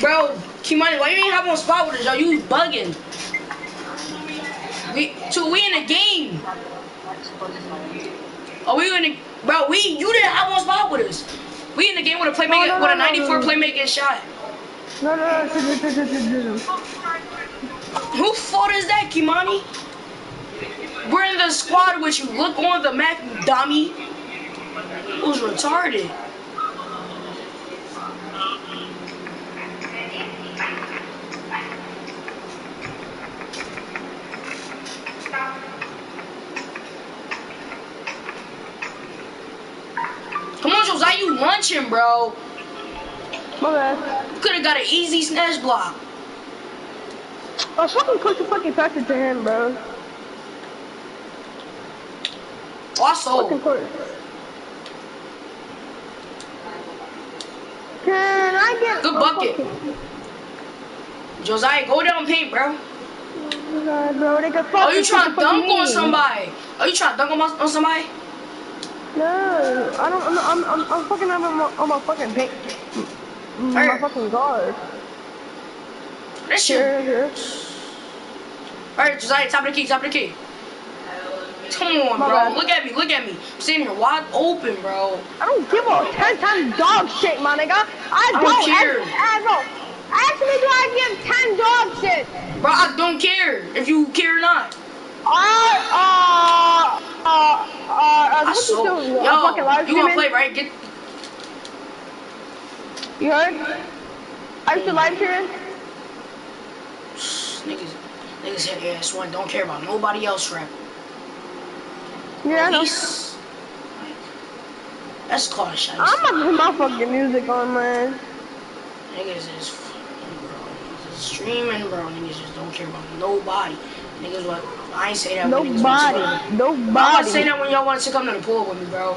Bro, Kimani, why you ain't have on spot with us, yo? You bugging. We, so we in the game. Are we in the, bro, we, you didn't have on spot with us. We in the game with a playmaker,
No, no,
with a
no, no,
94
no.
playmaking shot.
No, no, no.
Who fault is that, Kimani? We're in the squad with you. Look on the map, you dummy. Who's retarded? Come on, Josiah, you lunching, bro.
My bad.
Could have got an easy snatch block.
I fucking quick to fucking it to him, bro.
Also.
Can I get
Good
a
bucket. Josiah, go down paint, bro.
God, bro, they could
Are you trying to dunk on somebody? Are you trying to dunk on, my, on somebody?
No, I don't. I'm, I'm, I'm, I'm fucking having my, on my fucking paint. Mm, my
Alright.
fucking guard.
That shit.
Here, here.
Alright, Josiah, top of the key, top of the key. Come on,
My
bro.
bad.
Look at me, look at me. I'm sitting here wide open, bro.
I don't give a ten times dog shit, my nigga. I
don't
don't,
care.
Ask, ask, me do I give ten dog shit?
Bro, I don't care if you care or not.
I, uh, uh, uh, uh,
I
you
so,
doing?
yo,
You
wanna play, right? Get,
You heard? I used to live streaming.
niggas, niggas hit ass one. Don't care about nobody else, rap.
Yeah, I know.
He's- That's called a shot.
I'm gonna put my fucking music on, man.
Niggas is fucking, bro. Niggas is streaming, bro. Niggas just don't care about nobody. Niggas what? I ain't say that when niggas want to
Nobody.
I'm about to say that when y'all wanted to come to the pool with me, bro.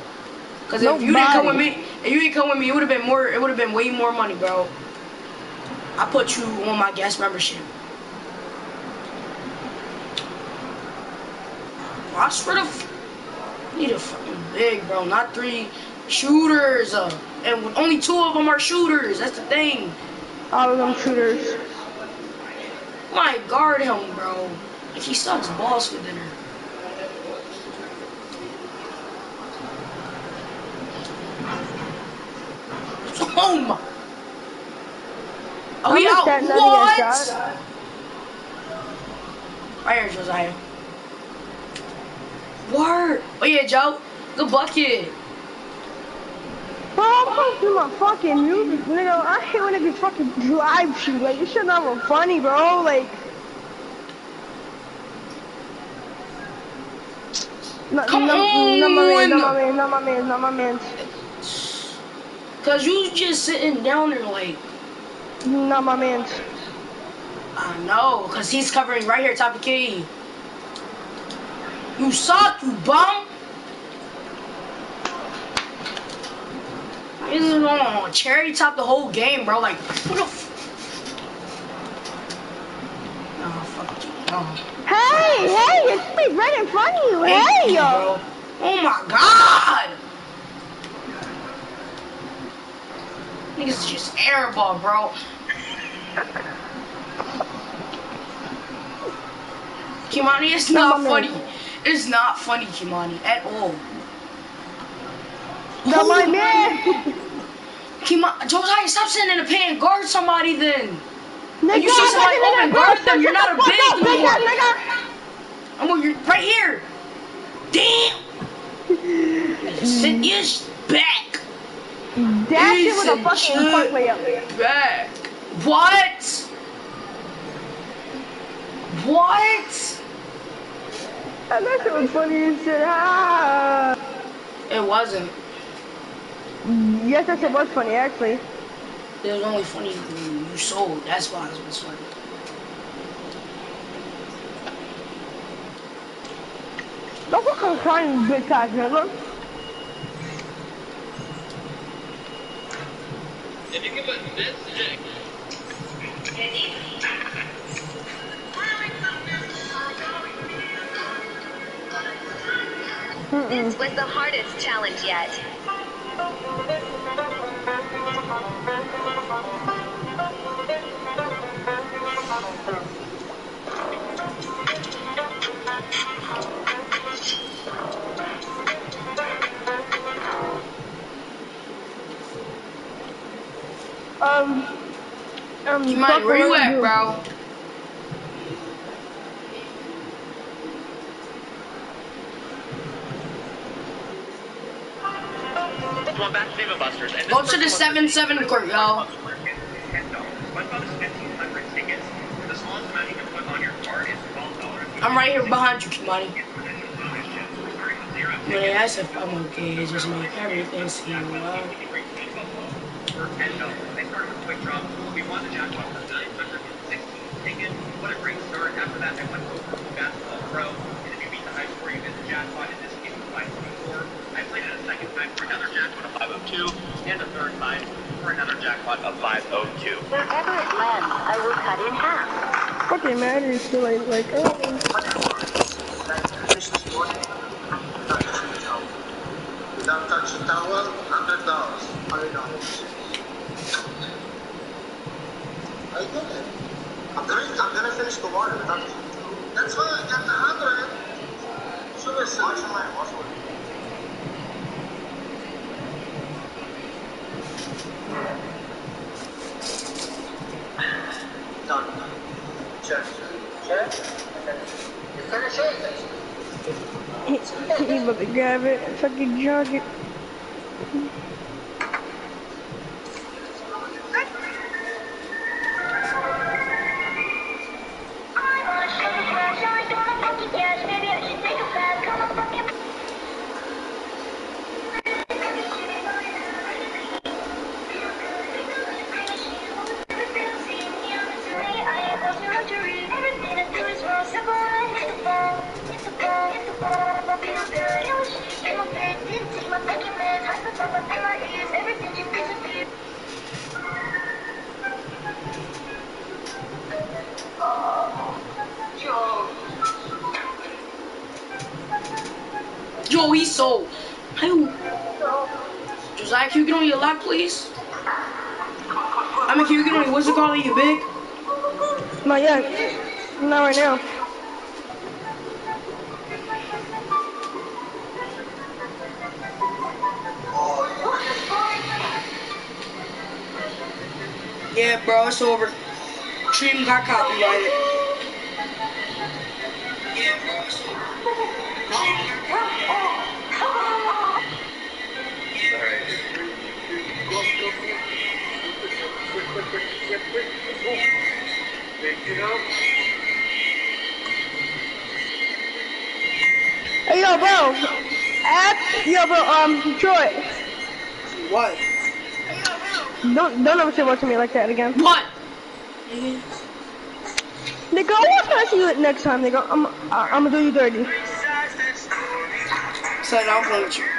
Cause if you didn't come with me, if you didn't come with me, it would have been more. It would have been way more money, bro. I put you on my guest membership. I swear to, f- need a fucking big, bro. Not three shooters, uh, and only two of them are shooters. That's the thing.
All of them shooters.
My guard him, bro. If he sucks balls for dinner. Oh my. Are we out?
just that nutty
What?
ass shot.
Right here, Josiah. Word. Oh yeah, Joe. Good bucket.
Bro, I'm going through my fucking music, nigga. I hate when niggas fucking drive shoot. Like, this shit not even funny, bro. Like, not,
Come
not, not my man, not my man, not my man, not my man,
Cause you just sitting down there like,
not my man.
I know, cause he's covering right here, top of key. You suck, you bum. This is on cherry top the whole game, bro. Like, what the f- No, fuck you. No.
Hey, hey, it's me right in front of you.
Thank
Hey,
you,
yo.
bro. Oh my god! Niggas just airball, bro. Kimani, it's not funny. It's not funny, Kimani, at all.
Not my man.
Kimani, Josiah, stop sitting in the pan. Guard somebody then.
Nigga,
you see somebody open, guard them. You're not a big
up,
no
nigga, nigga.
I'm on your right here. Damn. Sit your back.
That shit was a fucking fuck layup.
Back. What? What?
That shit was funny as shit. Ah.
It wasn't.
Yes, that shit was funny, actually.
It was only funny when you sold. That's why it was funny.
Don't fucking crying, big ass nigga.
If you give us this, Jake.
Mm-mm.
This was the hardest challenge yet.
Um, um,
You might,
fuck
where you
what I
at,
do.
bro?
Come on back to Dave Buster's. And
Go to the
person wants
7-7 court, y'all. I'm right here behind you, Kimani.
Starting with zero
When they ask if I'm okay, it just make everything seem well.
What a great start. After that, went to basketball pro. And if you beat the high score, you get the jackpot. In this case, it was five twenty-four. I played it a second time for another jackpot of five hundred two, and a third time for another jackpot of five hundred two.
Wherever it lands, I will cut in half.
Fucking matters to like, like, oh.
Without touching towel, hundred dollars. Hundred dollars. I did it. I'm gonna, I'm gonna finish the water. without- That's fine. I got the hundred. Should have said. Watch my watch my. Done. Check. Check. You finish it.
He about to grab it, fucking jog it. Like that again.
What?
Nigga, I want to see you next time, nigga. I'm, I, I'm gonna do you dirty.
So I'm playing with you.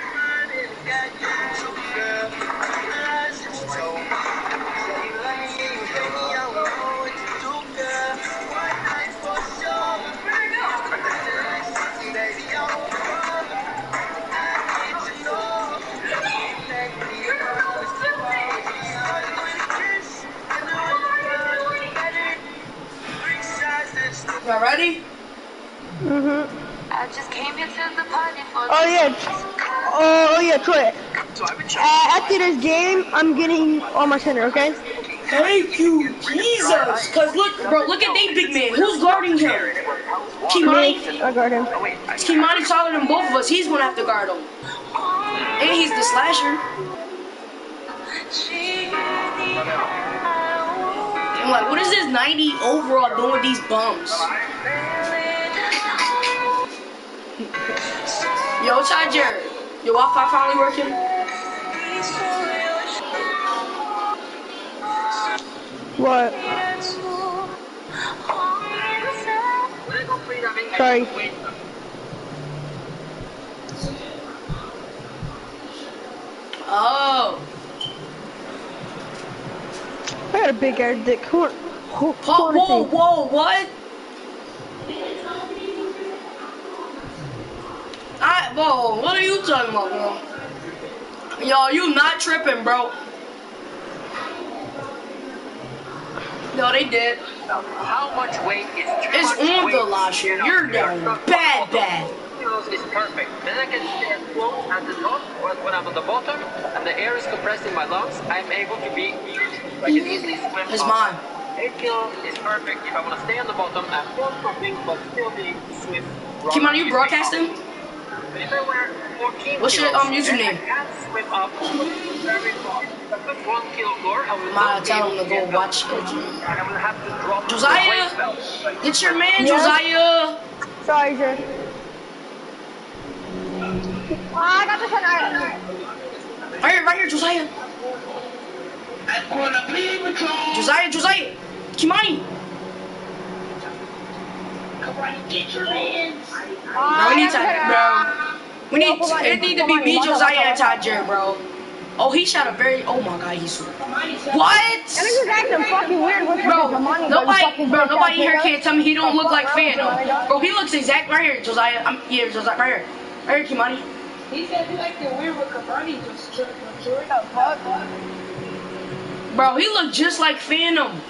Oh, yeah. Oh, oh yeah, Troy. Uh, after this game, I'm getting on my center, okay?
Thank you, Jesus. Cause look, bro, look at they big man. Who's guarding him? Kimani.
I got him.
Kimani taller than both of us. He's gonna have to guard him. And he's the slasher. I'm like, what is this 90 overall doing with these bums? Yo, Ty Jared, your Wi-Fi finally working?
What? Sorry.
Oh.
I got a big air dick. Who,
who,
who
whoa,
whoa,
whoa, what? I, whoa, what are you talking about, bro? Yo, you not tripping, bro. No, they did.
How much weight is too
It's on the
in a
You're down bad, bad.
Is perfect. Then I can stand float at the top when I'm on the bottom and the air is compressed in my lungs. I'm able to be I can easily swim.
It's mine.
Eight kilos is perfect. If I want to stay on the bottom and float something but still be able to swim.
Kim, are you broadcasting? What's your, um, username?
I can't swim up very far. If I put one kilo more, I will
Ma, tell him to go watch it.
And I will have to drop the
Josiah? Get your man,
Yeah?
Josiah.
Sorry, Jay. Ah, I got this one.
Right here, right here, Josiah. Josiah, Josiah. Kimani. Bro, we need to, bro. We need, it need to be me, Josiah, and Todd Jerry, bro. Oh, he shot a very, oh my god, he's,
And
what?
it's just acting fucking weird with
Bro, nobody, bro, nobody here can't tell me he don't look like Phantom. Bro, he looks exact right here, Josiah. I'm, yeah, Josiah, right here. Right here, Kimani.
He said he liked it weird with Cavani just tripping.
Bro, he looked just like Phantom.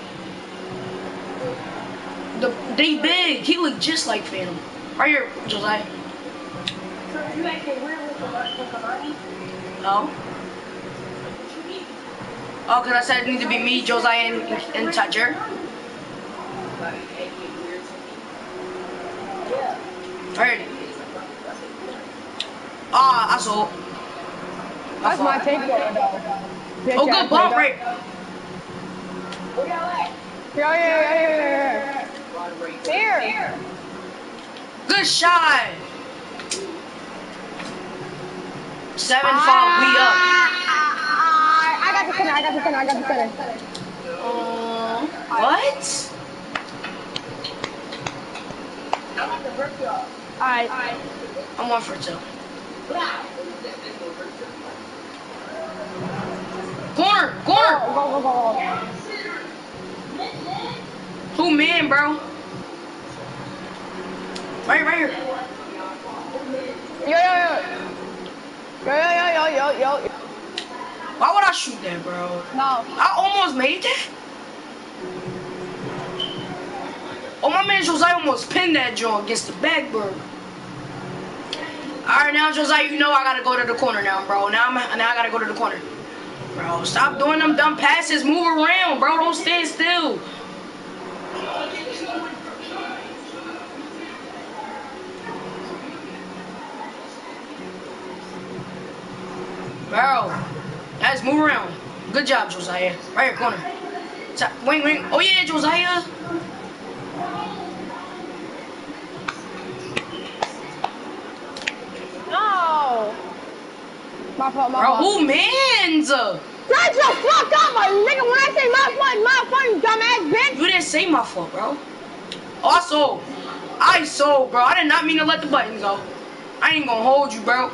The, they big. He looked just like Phantom. Right here, Josiah.
So you like weird with Cavani? with Cavani?
Oh. Oh, because I said it need to be me, Josiah, and, and Toucher. Alright. Ah, I saw.
That's my take for it, though.
Oh, good bump, right?
Yeah, yeah, yeah, yeah, yeah. Here.
Good shot. Seven five, we up.
Ah, I got the center, I got the center, I got the center.
Uh, what?
Alright.
I'm one for two. Corner, corner.
Go, go, go, go.
Who in, bro? Right, right here.
Yo, yo, yo. Yo, yo, yo, yo, yo, yo.
Why would I shoot that, bro?
No.
I almost made that. Oh, my man Josiah almost pinned that joint against the backboard. All right, now Josiah, you know I gotta go to the corner now, bro. Now I'm now I gotta go to the corner. Bro, stop doing them dumb passes. Move around, bro. Don't stand still. Bro, guys, move around. Good job, Josiah. Right here, corner. Ta- Wing, wing. Oh yeah, Josiah.
No. My fault, my
Bro,
fault.
who mans?
Shut the fuck up, my nigga. When I say my fault, my fault, you dumbass bitch.
You didn't say my fault, bro. Also, I sold, bro. I did not mean to let the button go. I ain't gonna hold you, bro.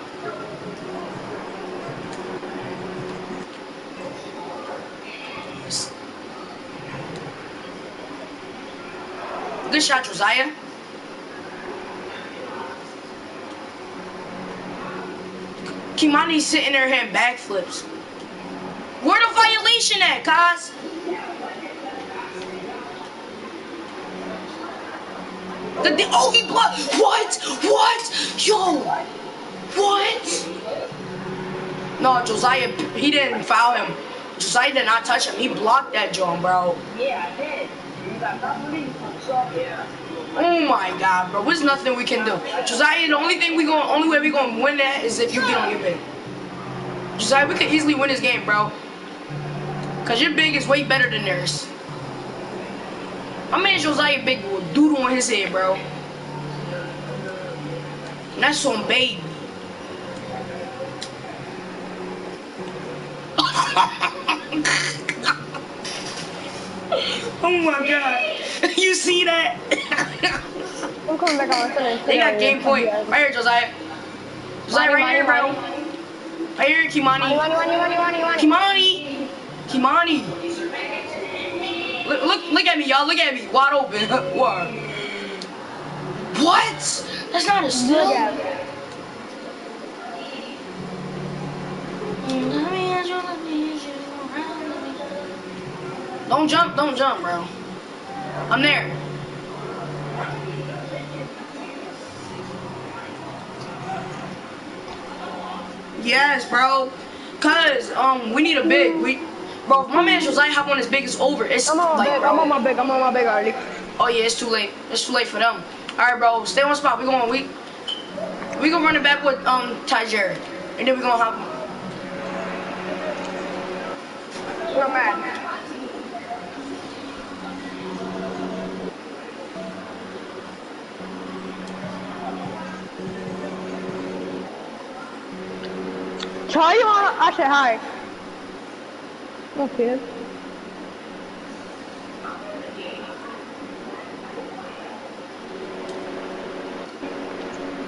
Good shot, Josiah. Kimani's sitting there hitting backflips. Where the violation at, Kaz? The, the, oh, he blocked. What? What? Yo. What? No, Josiah, he didn't foul him. Josiah did not touch him. He blocked that John, bro.
Yeah, I did.
Oh my God, bro. There's nothing we can do. Josiah, the only thing we going, only way we gonna win that is if you get on your big. Josiah, we could easily win this game, bro. Cause your big is way better than theirs. My man Josiah big with doodle on his head, bro. And that's on baby. Oh my god. you see that?
I'm coming back on
they got game point. Right here, Josiah. Josiah,
Money,
right here, bro.
money,
Right here,
Money,
Kimani.
money, money, money, money, money.
Kimani. Kimani. Look, look, look at me, y'all. Look at me. Wide open. what? What? That's not a steal.
at it.
Don't jump, don't jump, bro. I'm there. Yes, bro. Cause um we need a big. We bro, if my man Josiah hop on his big, it's over. It's
I'm on
like,
big.
bro.
I'm on my big. I'm on my big already.
Oh yeah, it's too late. It's too late for them. Alright, bro, stay on spot. We going we we gonna run it back with um Ty. And then we gonna hop
mad. Charlie, you wanna? I said hi. Okay.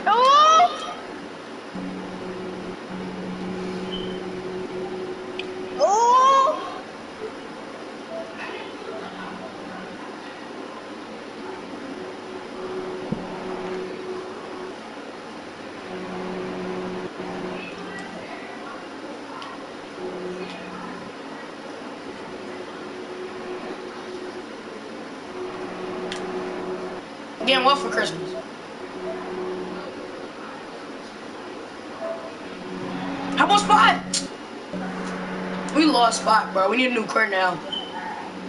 Oh! Oh!
getting what for Christmas? How about spot? We lost spot, bro. We need a new court now.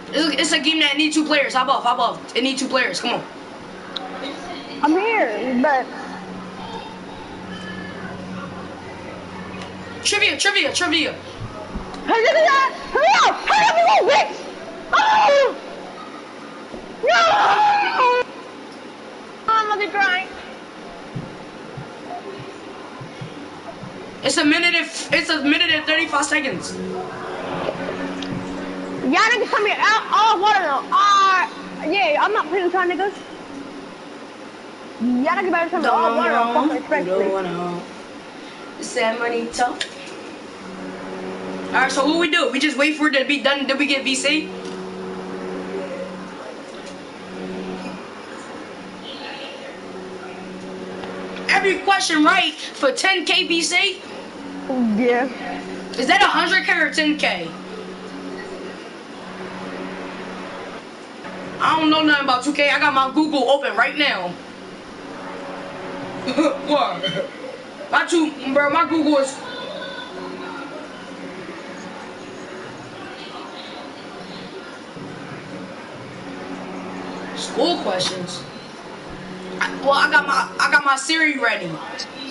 It's a, game that need two players. Hop off, hop off. It need two players. Come on.
I'm here, but
Trivia, trivia, trivia.
hurry up! Hurry up! Hurry up! We won't win! Oh! No! Oh, I'm gonna be crying.
It's a minute and it's a minute and 35 seconds.
Y'all niggas tell me out all water now. Uh, yeah, I'm not putting time, niggas. Y'all niggas better tell me all water now. Fucking respectfully.
Sad money talk. Alright, so what we do? We just wait for it to be done, then we get VC? Every question right for 10k VC?
Yeah.
Is that 100k or 10k? I don't know nothing about 2k. I got my Google open right now. what? My two, bro, my Google is. School questions. I- Well, I got my I got my Siri ready.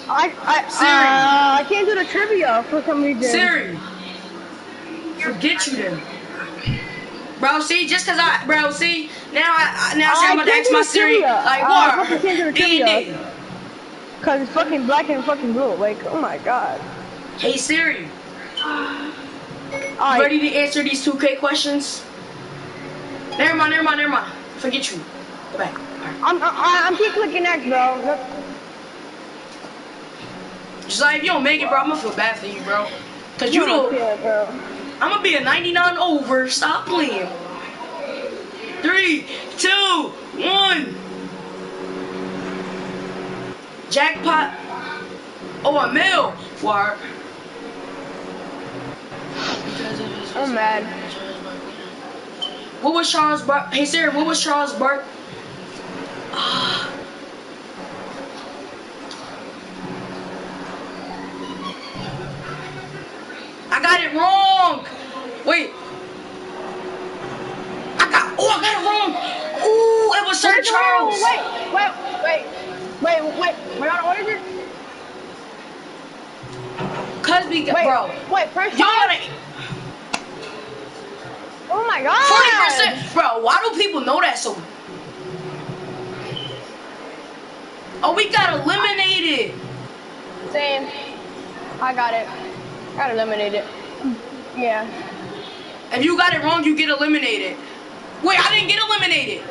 I, I,
Siri.
uh, I can't do the trivia for some reason.
Siri. Forget you then. Bro, see, just cause I, bro, see, now I, I now see,
I
I'm about to ask my Siri, like,
Uh,
what?
I can't do the trivia.
D&D.
Cause it's fucking black and fucking blue. Like, oh my god.
Hey Siri,
Alright.
ready to answer these 2K questions? Never mind, never mind, never mind. Forget you. Go back. Alright.
I'm, I, I'm keep clicking next, bro.
Just like if you don't make it, bro, I'm gonna feel bad for you, bro. Cause you
don't
don't.
it, bro.
I'm gonna be a 99 over. Stop playing. Three, two, one. Jackpot. Oh, a mil. Why?
I'm mad.
What was Charles Bark? Hey Sarah, what was Charles Bark? I got it wrong. Wait. I got. Oh, I got it wrong. Ooh, it was Sir
Wait,
Charles.
Wait, wait, wait, wait, wait, wait. We're not ordered.
Cosby,
Wait,
bro.
wait, first
Y'all gotta.
Oh my god.
Forty percent, bro. Why do people know that so? Oh, we got eliminated.
Same. I got it. Got eliminated. Yeah.
If you got it wrong, you get eliminated. Wait, I didn't get eliminated.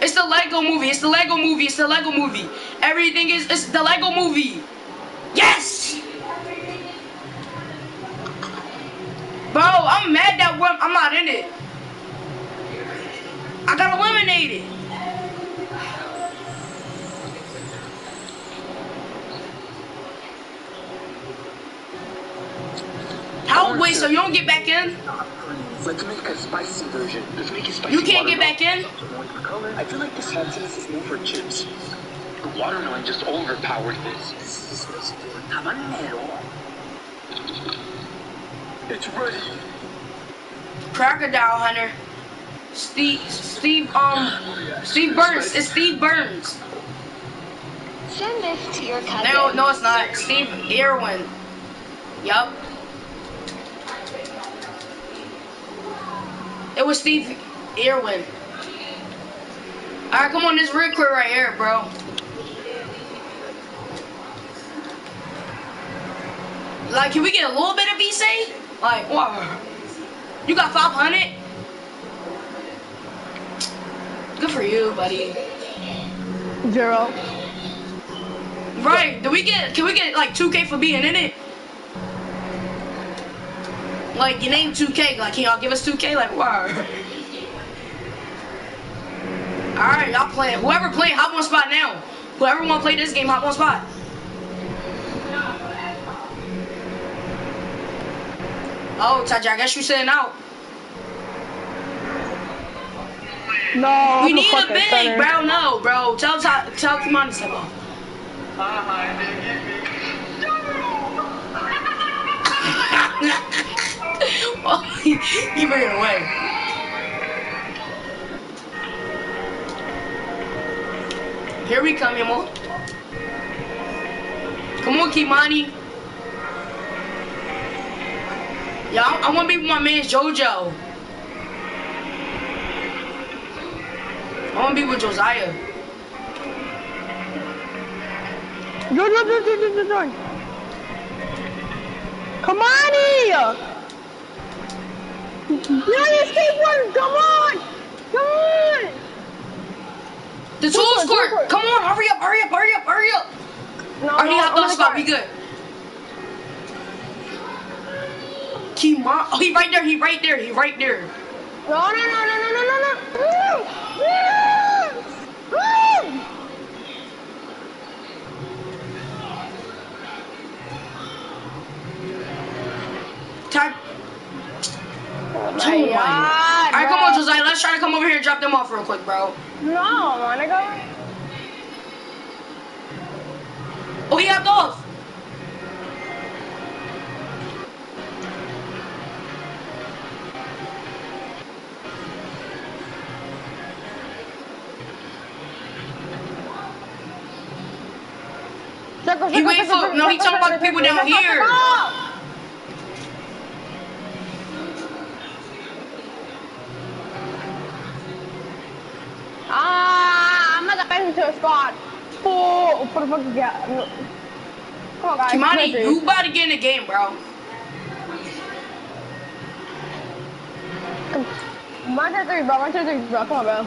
It's the Lego movie. It's the Lego movie. It's the Lego movie. Everything is it's the Lego movie. Yes! Bro, I'm mad that I'm not in it. I got eliminated. How? Wait, so you don't get back in?
Let's make a spicy version. Let's make a spicy
You can't get back in?
watermelon. For color, I feel like this saltiness is more for chips. The watermelon just overpowered this. Habanero. It's ready.
Crocodile Hunter. Steve, Steve, um, Steve Burns. It's Steve Burns.
Send this to your cousin.
No, no, it's not. Steve Irwin. Yup. It was Steve Irwin. Alright, come on, this real quick right here, bro. Like, can we get a little bit of VC? Like, wow. You got 500? Good for you, buddy.
Zero.
Right, do we get, can we get like 2K for being in it? Like, your name 2K, like, can y'all give us 2K? Like, why? Alright, y'all playing. Whoever playing, hop on spot now. Whoever wanna play this game, hop on spot. Oh, Taja, I guess you sitting out.
No, I'm
we need a big,
center.
bro. No, bro. Tell tell tell Kimani to step off. he, bring away. Here we come, Yamo. Come on, Kimani. Yeah, I, I want to be with my man JoJo. I want to be with Josiah.
Join, join, join, join. Come on here! United States one, come on! Come on!
The
Go
tools
for it, go for
court. Come on, hurry up, hurry up, hurry up, hurry up.
No,
Already
no, I'm
the
gonna
spot. Be good. Kimon. Oh, he right there. He right there. He right there.
No, no, no, no, no, no, no, no. Oh my
Two.
God,
All right, come on. Josiah. Let's try to come over here and drop them off real quick, bro.
No, my nigga.
Oh, he hopped off. He
circle,
for- no, he talking about the people down here.
Ah, I'm not gonna into a spot. Oh, what the fuck that? No. Come on, guys.
Kimani, you about to get in the game, bro.
One, two, three, bro. One, two, three, bro. Come on, bro.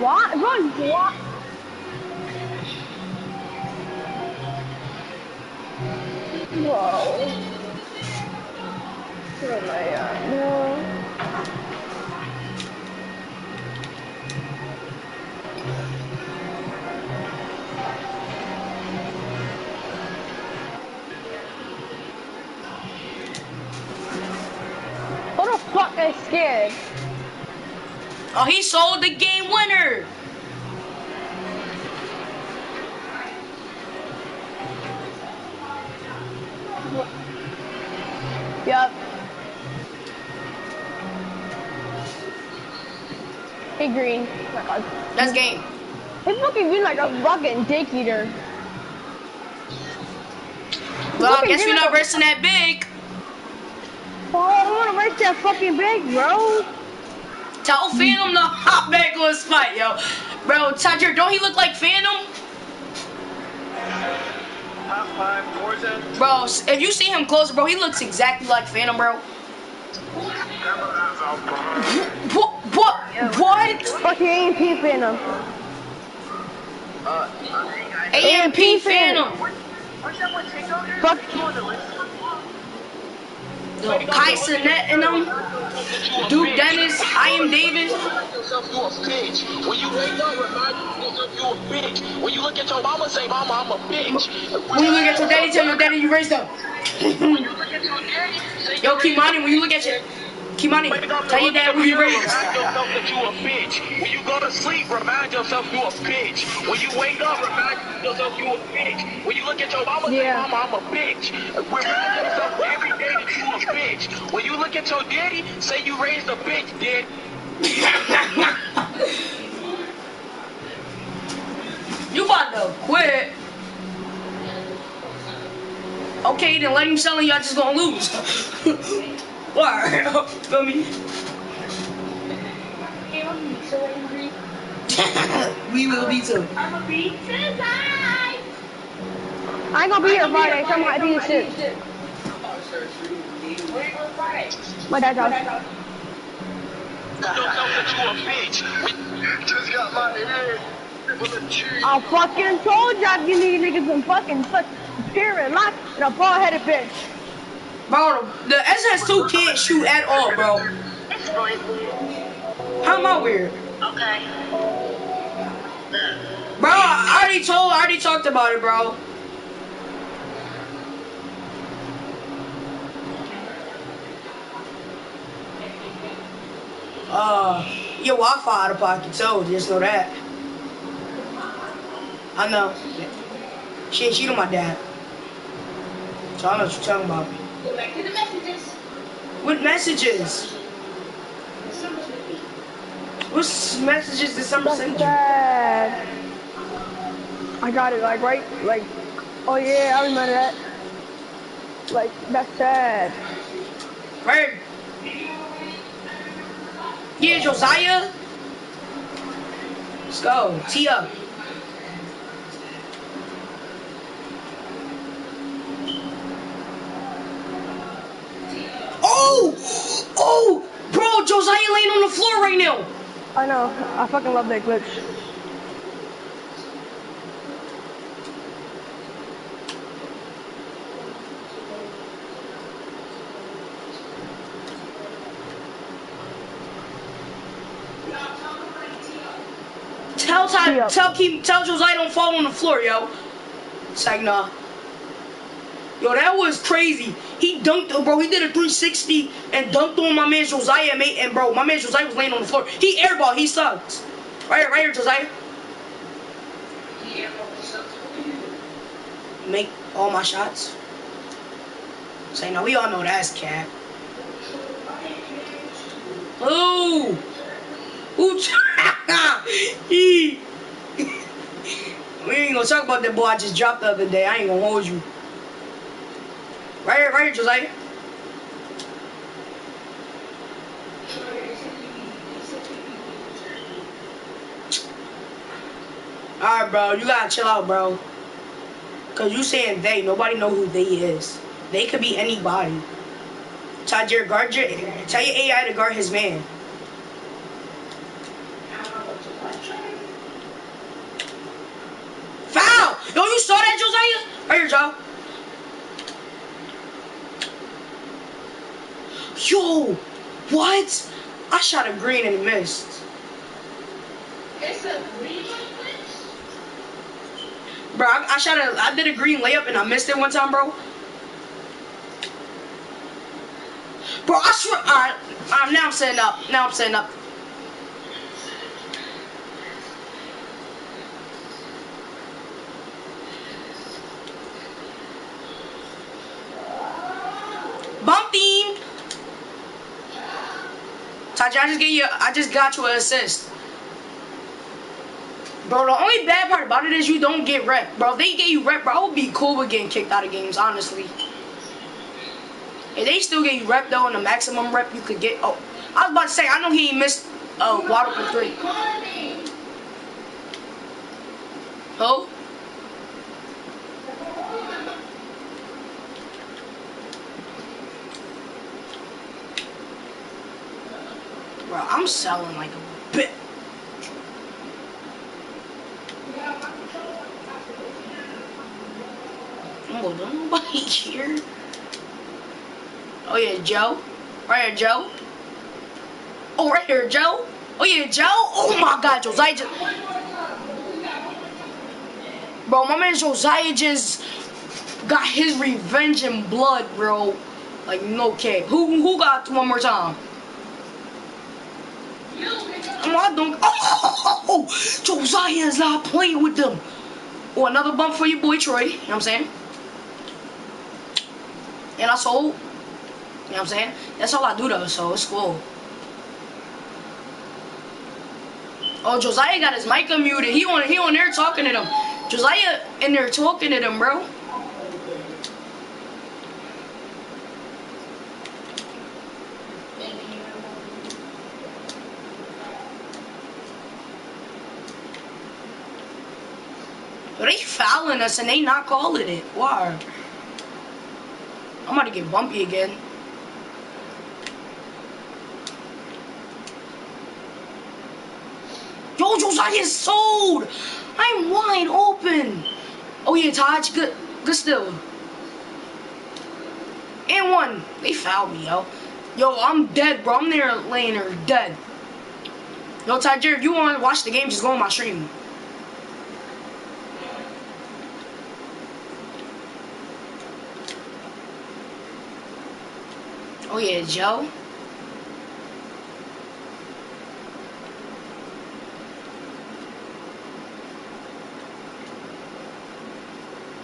What? Bro, what? My god, no. What the fuck is scared?
Oh, he sold the game winner.
Yup. Hey, Green. Oh my god.
That's game.
He's fucking green like a fucking dick eater.
Well, I
Look at
guess we're not
like a-
versing that big.
Oh, I want to race that fucking big, bro.
Tell Phantom to hop back on his fight, yo. Bro, Tadger, don't he look like Phantom?
Top five, Forza.
Bro, if you see him closer, bro, he looks exactly like Phantom, bro. What? What? What?
Fucking AMP Fanum.
AMP Fanum.
Fuck.
Kai Cenat and them. Duke Dennis. I am Davis.
yourself you a bitch. When you wake up, remind yourself you a bitch. When you look at your mama, say, Mama, I'm a bitch.
When you look at your daddy, tell your daddy you raised up.
When you look at your daddy, say,
Yo, Kimani, when you look at your Kimani, tell your dad who you raised.
Remind yourself that you a bitch. When you go to sleep, remind yourself you a bitch. When you wake up, remind yourself you a bitch. When you look at your mama, say,
Yeah.
Mama, I'm a bitch. Remind yourself every day that you a bitch. When you look at your daddy, say you raised a bitch, dad.
You about to quit. Okay, then let him sell and y'all just gonna lose. what? Feel me? we will be too.
I'm a beat.
I ain't gonna be here Friday, so I'm gonna do shit. My dad's house.
yourself that you a bitch. Just got my head full of cheese.
I fucking told you I'd give these niggas some fucking fuck spirit lock and a bald headed bitch.
Bro, the SS2 can't shoot at all, bro.
It's going
How am I weird?
Okay.
Bro, I already told, I already talked about it, bro. Uh, your Wi-Fi out of pocket too. Just know that. I know. She ain't cheating on my dad. So I know what you're talking about.
Go back to the messages.
What messages? What messages did someone
That's
send you?
sad. I got it, like, right? Like, oh yeah, I remember that. Like, that's sad.
Right. Yeah, Josiah. Let's go. Tee up. Oh! Oh! Bro, Josiah laying on the floor right now.
I know, I fucking love that glitch.
Tell
up.
tell keep, tell Josiah don't fall on the floor, yo. It's like nah. Yo, that was crazy. He dunked, bro. He did a 360 and dunked on my man Josiah, mate. And bro, my man Josiah was laying on the floor. He airball. He sucks. Right here, right here, Josiah. Make all my shots. Say no, we all know that's cat. Ooh, he. We ain't gonna talk about that boy I just dropped the other day. I ain't gonna hold you. Right here, right Josiah. Alright, bro, you gotta chill out, bro. Cause you saying they, nobody know who they is. They could be anybody. Tell your guard your, tell your AI to guard his man. Foul! Yo, you saw that, Josiah? Right here, Joe. Yo, what? I shot a green and missed.
It's a green
Bro, I, I shot a, I did a green layup and I missed it one time, bro. Bro, I swear, alright, um, now I'm setting up, now I'm setting up. Bump team. Taji, I just gave you, I just got you an assist. Bro, the only bad part about it is you don't get rep. Bro, if they gave you rep, bro, I would be cool with getting kicked out of games, honestly. If they still get you rep though, and the maximum rep you could get. Oh, I was about to say, I know he missed uh, water for three. Oh. Bro, I'm selling like a bit. Oh, don't nobody here. Oh yeah, Joe. Right here, Joe. Oh, right here, Joe. Oh yeah, Joe. Oh my God, Josiah just. Bro, my man Josiah just got his revenge in blood, bro. Like no cap. Who who got one more time? I don't. Oh, oh, oh, Josiah is not playing with them. Oh, another bump for your boy Troy. You know what I'm saying? And I sold. You know what I'm saying? That's all I do though, so it's cool. Oh, Josiah got his mic unmuted. He on he on there talking to them. Josiah in there talking to them, bro. They fouling us and they not calling it. Why? I'm about to get bumpy again. Yo, Josiah sold! I'm wide open. Oh yeah, Taj, good, good still. And one. They fouled me, yo. Yo, I'm dead, bro. I'm there laying there dead. Yo, Tiger, if you want to watch the game, just go on my stream. Oh yeah, Joe.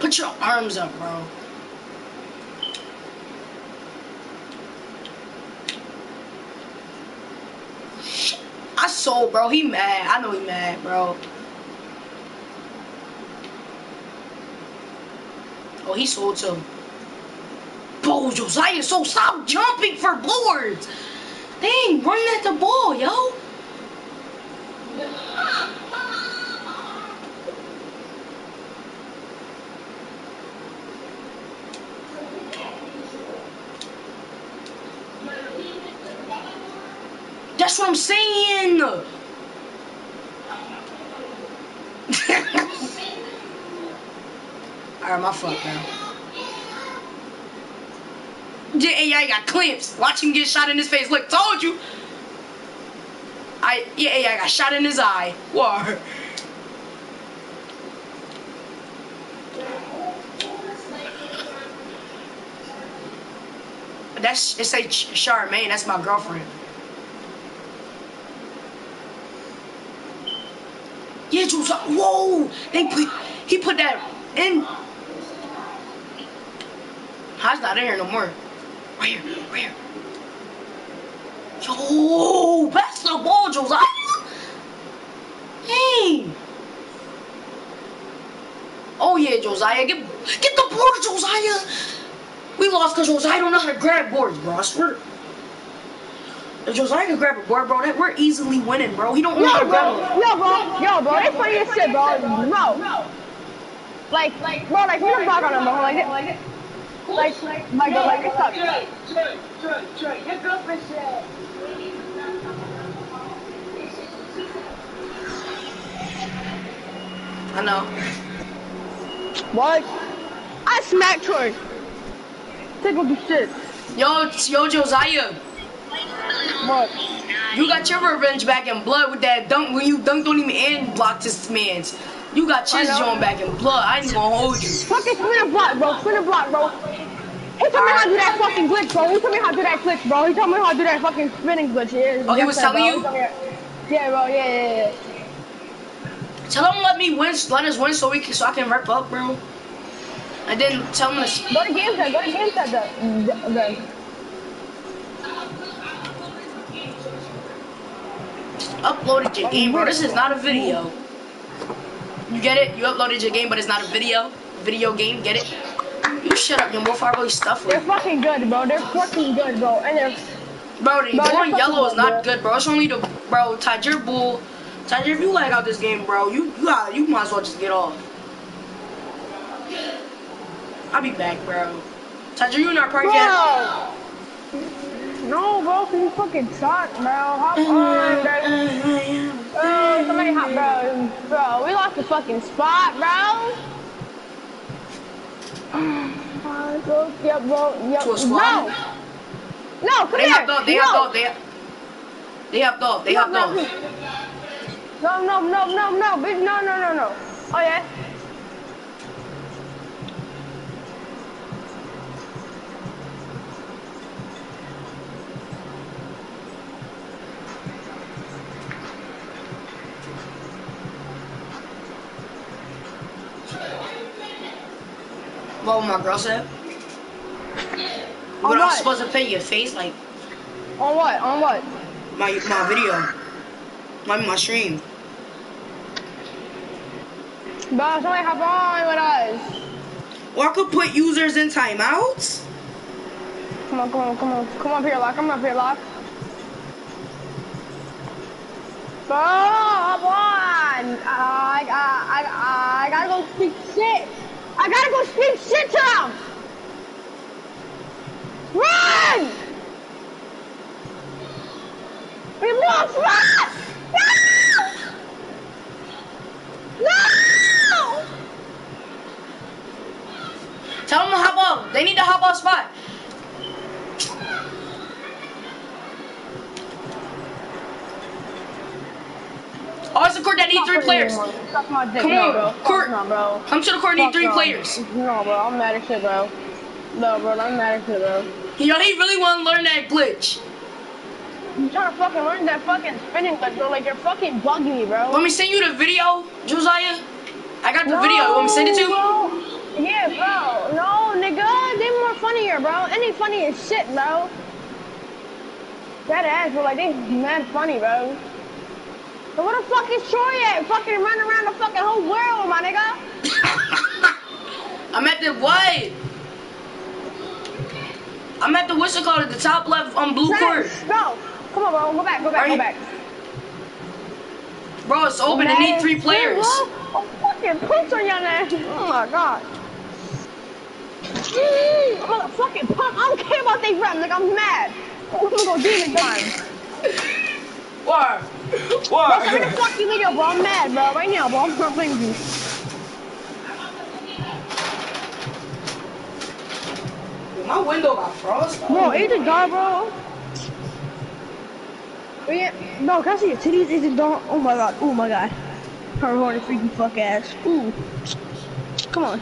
Put your arms up, bro. I sold, bro. He mad. I know he mad, bro. Oh, he sold too. Bro, Josiah, so stop jumping for boards. Dang, run at the ball, yo. That's what I'm saying. Alright, my man. Yeah, AI got clamps. Watch him get shot in his face. Look, told you. I yeah, AI got shot in his eye. War. That's it say Charmaine. That's my girlfriend. Yeah, Jules. Whoa! They put he put that in. How's not in here no more? Right here, right here. Yo, oh, that's the ball, Josiah. Hey. Oh yeah, Josiah, get get the board, Josiah. We lost because Josiah don't know how to grab boards, bro. I swear. If Josiah can grab a board, bro, that we're easily winning, bro. He don't know how to grab it.
yo, bro, yo, bro, that's funny as shit, bro. Bro, like, like, bro, like, you block on him, bro, like, like, like, like, my God, like, it's up.
Trey, Trey, Trey, Trey, your girlfriend said.
I know.
What? I smacked Troy. Take off shit.
Yo, yo, Josiah,
What?
you got your revenge back in blood with that dunk when you dunked on him and blocked his man's. You got
I
joint back in blood. I ain't gonna hold you.
Fucking spin a block, bro. Spin a block, bro. Told me how to do that fucking glitch, bro. He told me how to do that glitch, bro. He told me how to do that fucking spinning glitch. Yeah,
Oh, he was telling you?
He told me how- Yeah, bro. Yeah, yeah, yeah.
Tell him let me win, let us win so we can, so I can rep up, bro. And then tell him to
Go to game set. Go to game set. The, the, the,
your game, bro. This is not a video. You get it? You uploaded your game, but it's not a video. Video game, get it? You shut up. Your more far really stuff
They're fucking good, bro. They're fucking good, bro. And they're
Bro, the
Bro,
and yellow is not
good.
bro. It's only the bro. Tajir Bull. Tajir, if you lag out this game, bro, you you got you might as well just get off. I'll be back, bro. Tajir, you in our party yet?
No, bro. Bro, 'cause you fucking suck, bro. Hop on, uh, bro. Uh, oh, somebody hop, bro. Bro, we lost the fucking spot, bro. Yep, bro. Yep.
To?
No. No, come
They
here.
have dog. They
no.
have dog. They have. They have dog. They have
no,
dog.
No, no, no, no, no, bitch, no, no, no, no. Oh yeah.
What my girl said?
What,
But I'm supposed to pay your face like
On what? On what?
my my video. My my stream.
Bro, somebody hop on with us.
Or I could put users in timeouts.
Come on, come on, come on, come up here, lock. Come up here, lock. Bro, hop on. I, I, I, I gotta go speak shit. I gotta go speak shit to them. Run! We lost, run! No!
Tell them to hop off. They need to hop off spot. Oh, it's the court that need three players.
Suck my dick,
Come on,
bro.
Court.
no, bro.
Come to the court. Need three players.
No, bro. I'm mad as shit, bro. No, bro. I'm mad as shit, bro.
Yo, he really want to learn that glitch.
I'm trying to fucking learn that fucking spinning glitch, bro. Like, you're fucking bugging me, bro.
Want me send you the video, Josiah? I got the video. Want me send it to you?
Bro. Yeah, bro. No, nigga. They more funnier, bro. They funny as shit, bro. That ass, bro. Like, they mad funny, bro. So where the fuck is Troy at? Fucking running around the fucking whole world, my nigga.
I'm at the what? I'm at the what's it called at the top left on blue court.
No. Come on, bro. Go back. Go back.
Are
Go back.
Bro, it's open. They need three players.
I'm fucking punch on your ass. Oh my god. I'm gonna fucking pump. I don't care about they rap. Like I'm mad. I'm gonna go demon time.
What?
Bro, send me the fucking video, bro. I'm mad, bro. Right now, bro. I'm not playing with you.
My window got frost.
Bro, is it dog, bro? Yeah, no, can I see your titties? Is it dog? Oh my god. Oh my god. Her horny freaky fuck ass. Ooh. Come on.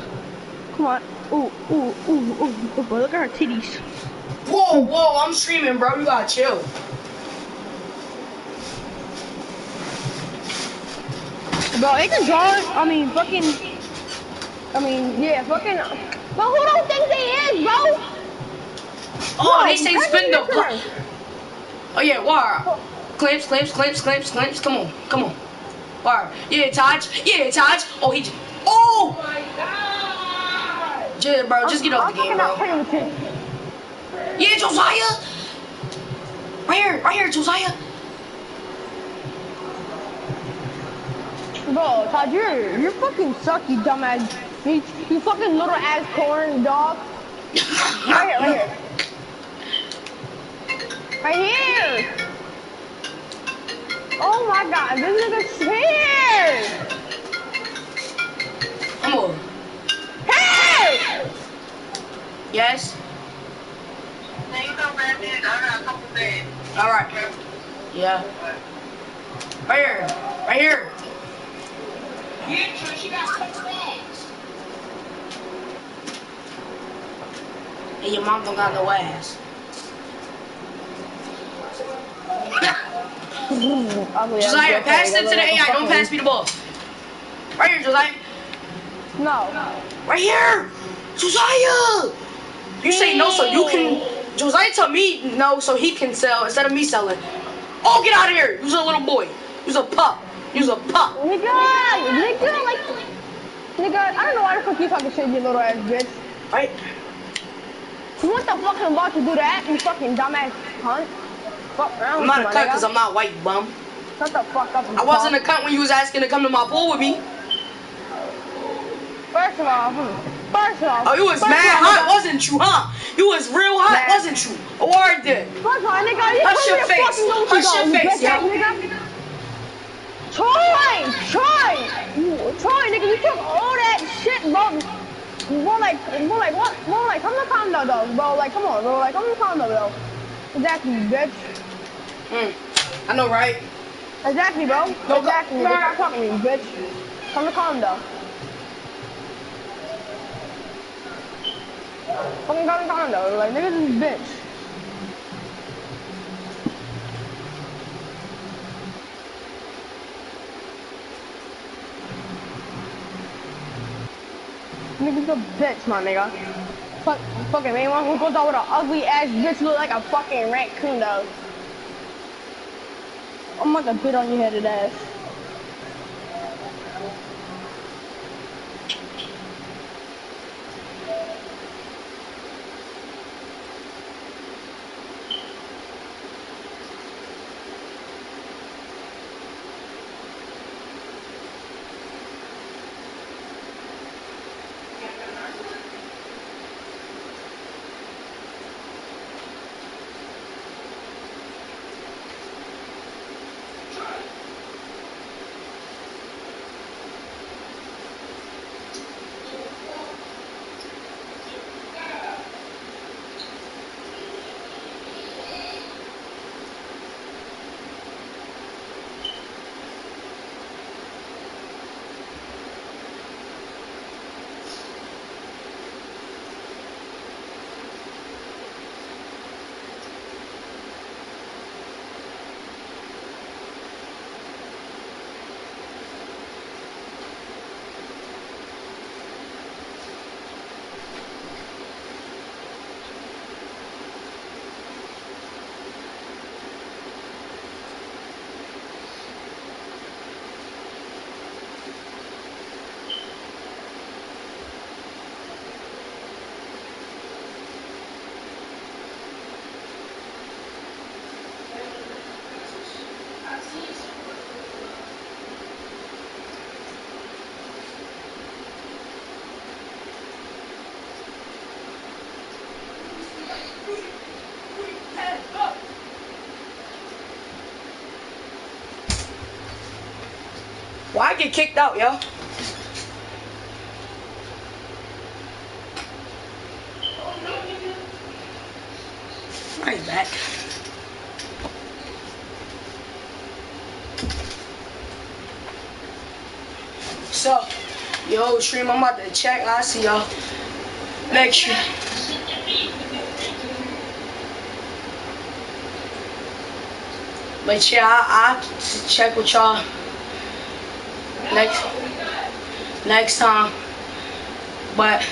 Come on. Ooh, ooh, ooh, ooh. Oh, bro, look at her titties.
Whoa, whoa, I'm streaming, bro. You gotta chill.
Bro, it's a dog. I mean, fucking. I mean, yeah, fucking. But who don't think they is, bro?
Oh,
Bro,
they say spin the. Oh yeah, war. Clamps, clamps, clamps, clamps, clamps. Come on, come on. War. Yeah, Taj. Yeah, Taj. Oh, he. j- Oh. oh yeah, bro, just get off
I'm
the game, bro.
playing with you.
Yeah, Josiah. Right here, right here, Josiah.
Bro, Todd, you're, you're fucking suck, you dumbass. You, you fucking little ass corn dog. Right here, right here. Right here. Oh my god, this nigga's here.
Come on.
Hey!
Yes.
Now you know, man, I got a couple days.
All right. Yeah. Right here. Right here.
Yeah, Trish, you got a couple.
And your mom don't got no ass. Josiah, pass it to the AI. Don't pass me the ball. Right here, Josiah.
No.
Right here. Josiah. You say no so you can. Josiah tell me no so he can sell instead of me selling. Oh, get out of here. You's a little boy. You's a pup. You's a pup.
Nigga, nigga, like, nigga, I don't know why the fuck you talking shit, you little ass bitch.
Right?
You want the fucking about to do that, you fucking dumbass cunt? Fuck around
I'm not a cunt because. I'm not white, bum.
Shut the fuck up.
I wasn't a cunt when you was asking to come to my pool with me.
First of all, hmm, first of all.
Oh, you was mad
all,
hot, wasn't you, huh? You was real hot,
Mad.
wasn't you? Or did?
First of all, nigga, you
Hush your face. Hush your face, yo.
nigga. Troy, Troy, Troy, nigga, you took all that shit, bro. More like, more like what? More like, come to condo though, bro. Like, come on, bro. Like, come to condo though. Exactly, bitch.
Hmm. I know, right?
Exactly, bro.
No,
exactly,
no.
Stop talking to me, bitch. Come to condo. Fucking come to condo. Like, nigga, this bitch. Nigga's a bitch, my nigga. Fuck, fucking anyone who goes out with an ugly ass bitch look like a fucking raccoon though. I'm to bit on your headed ass.
I get kicked out, yo? Ain't back. So, yo, stream, I'm about to check. I see y'all next year. But yeah, I, I check with y'all next next time. But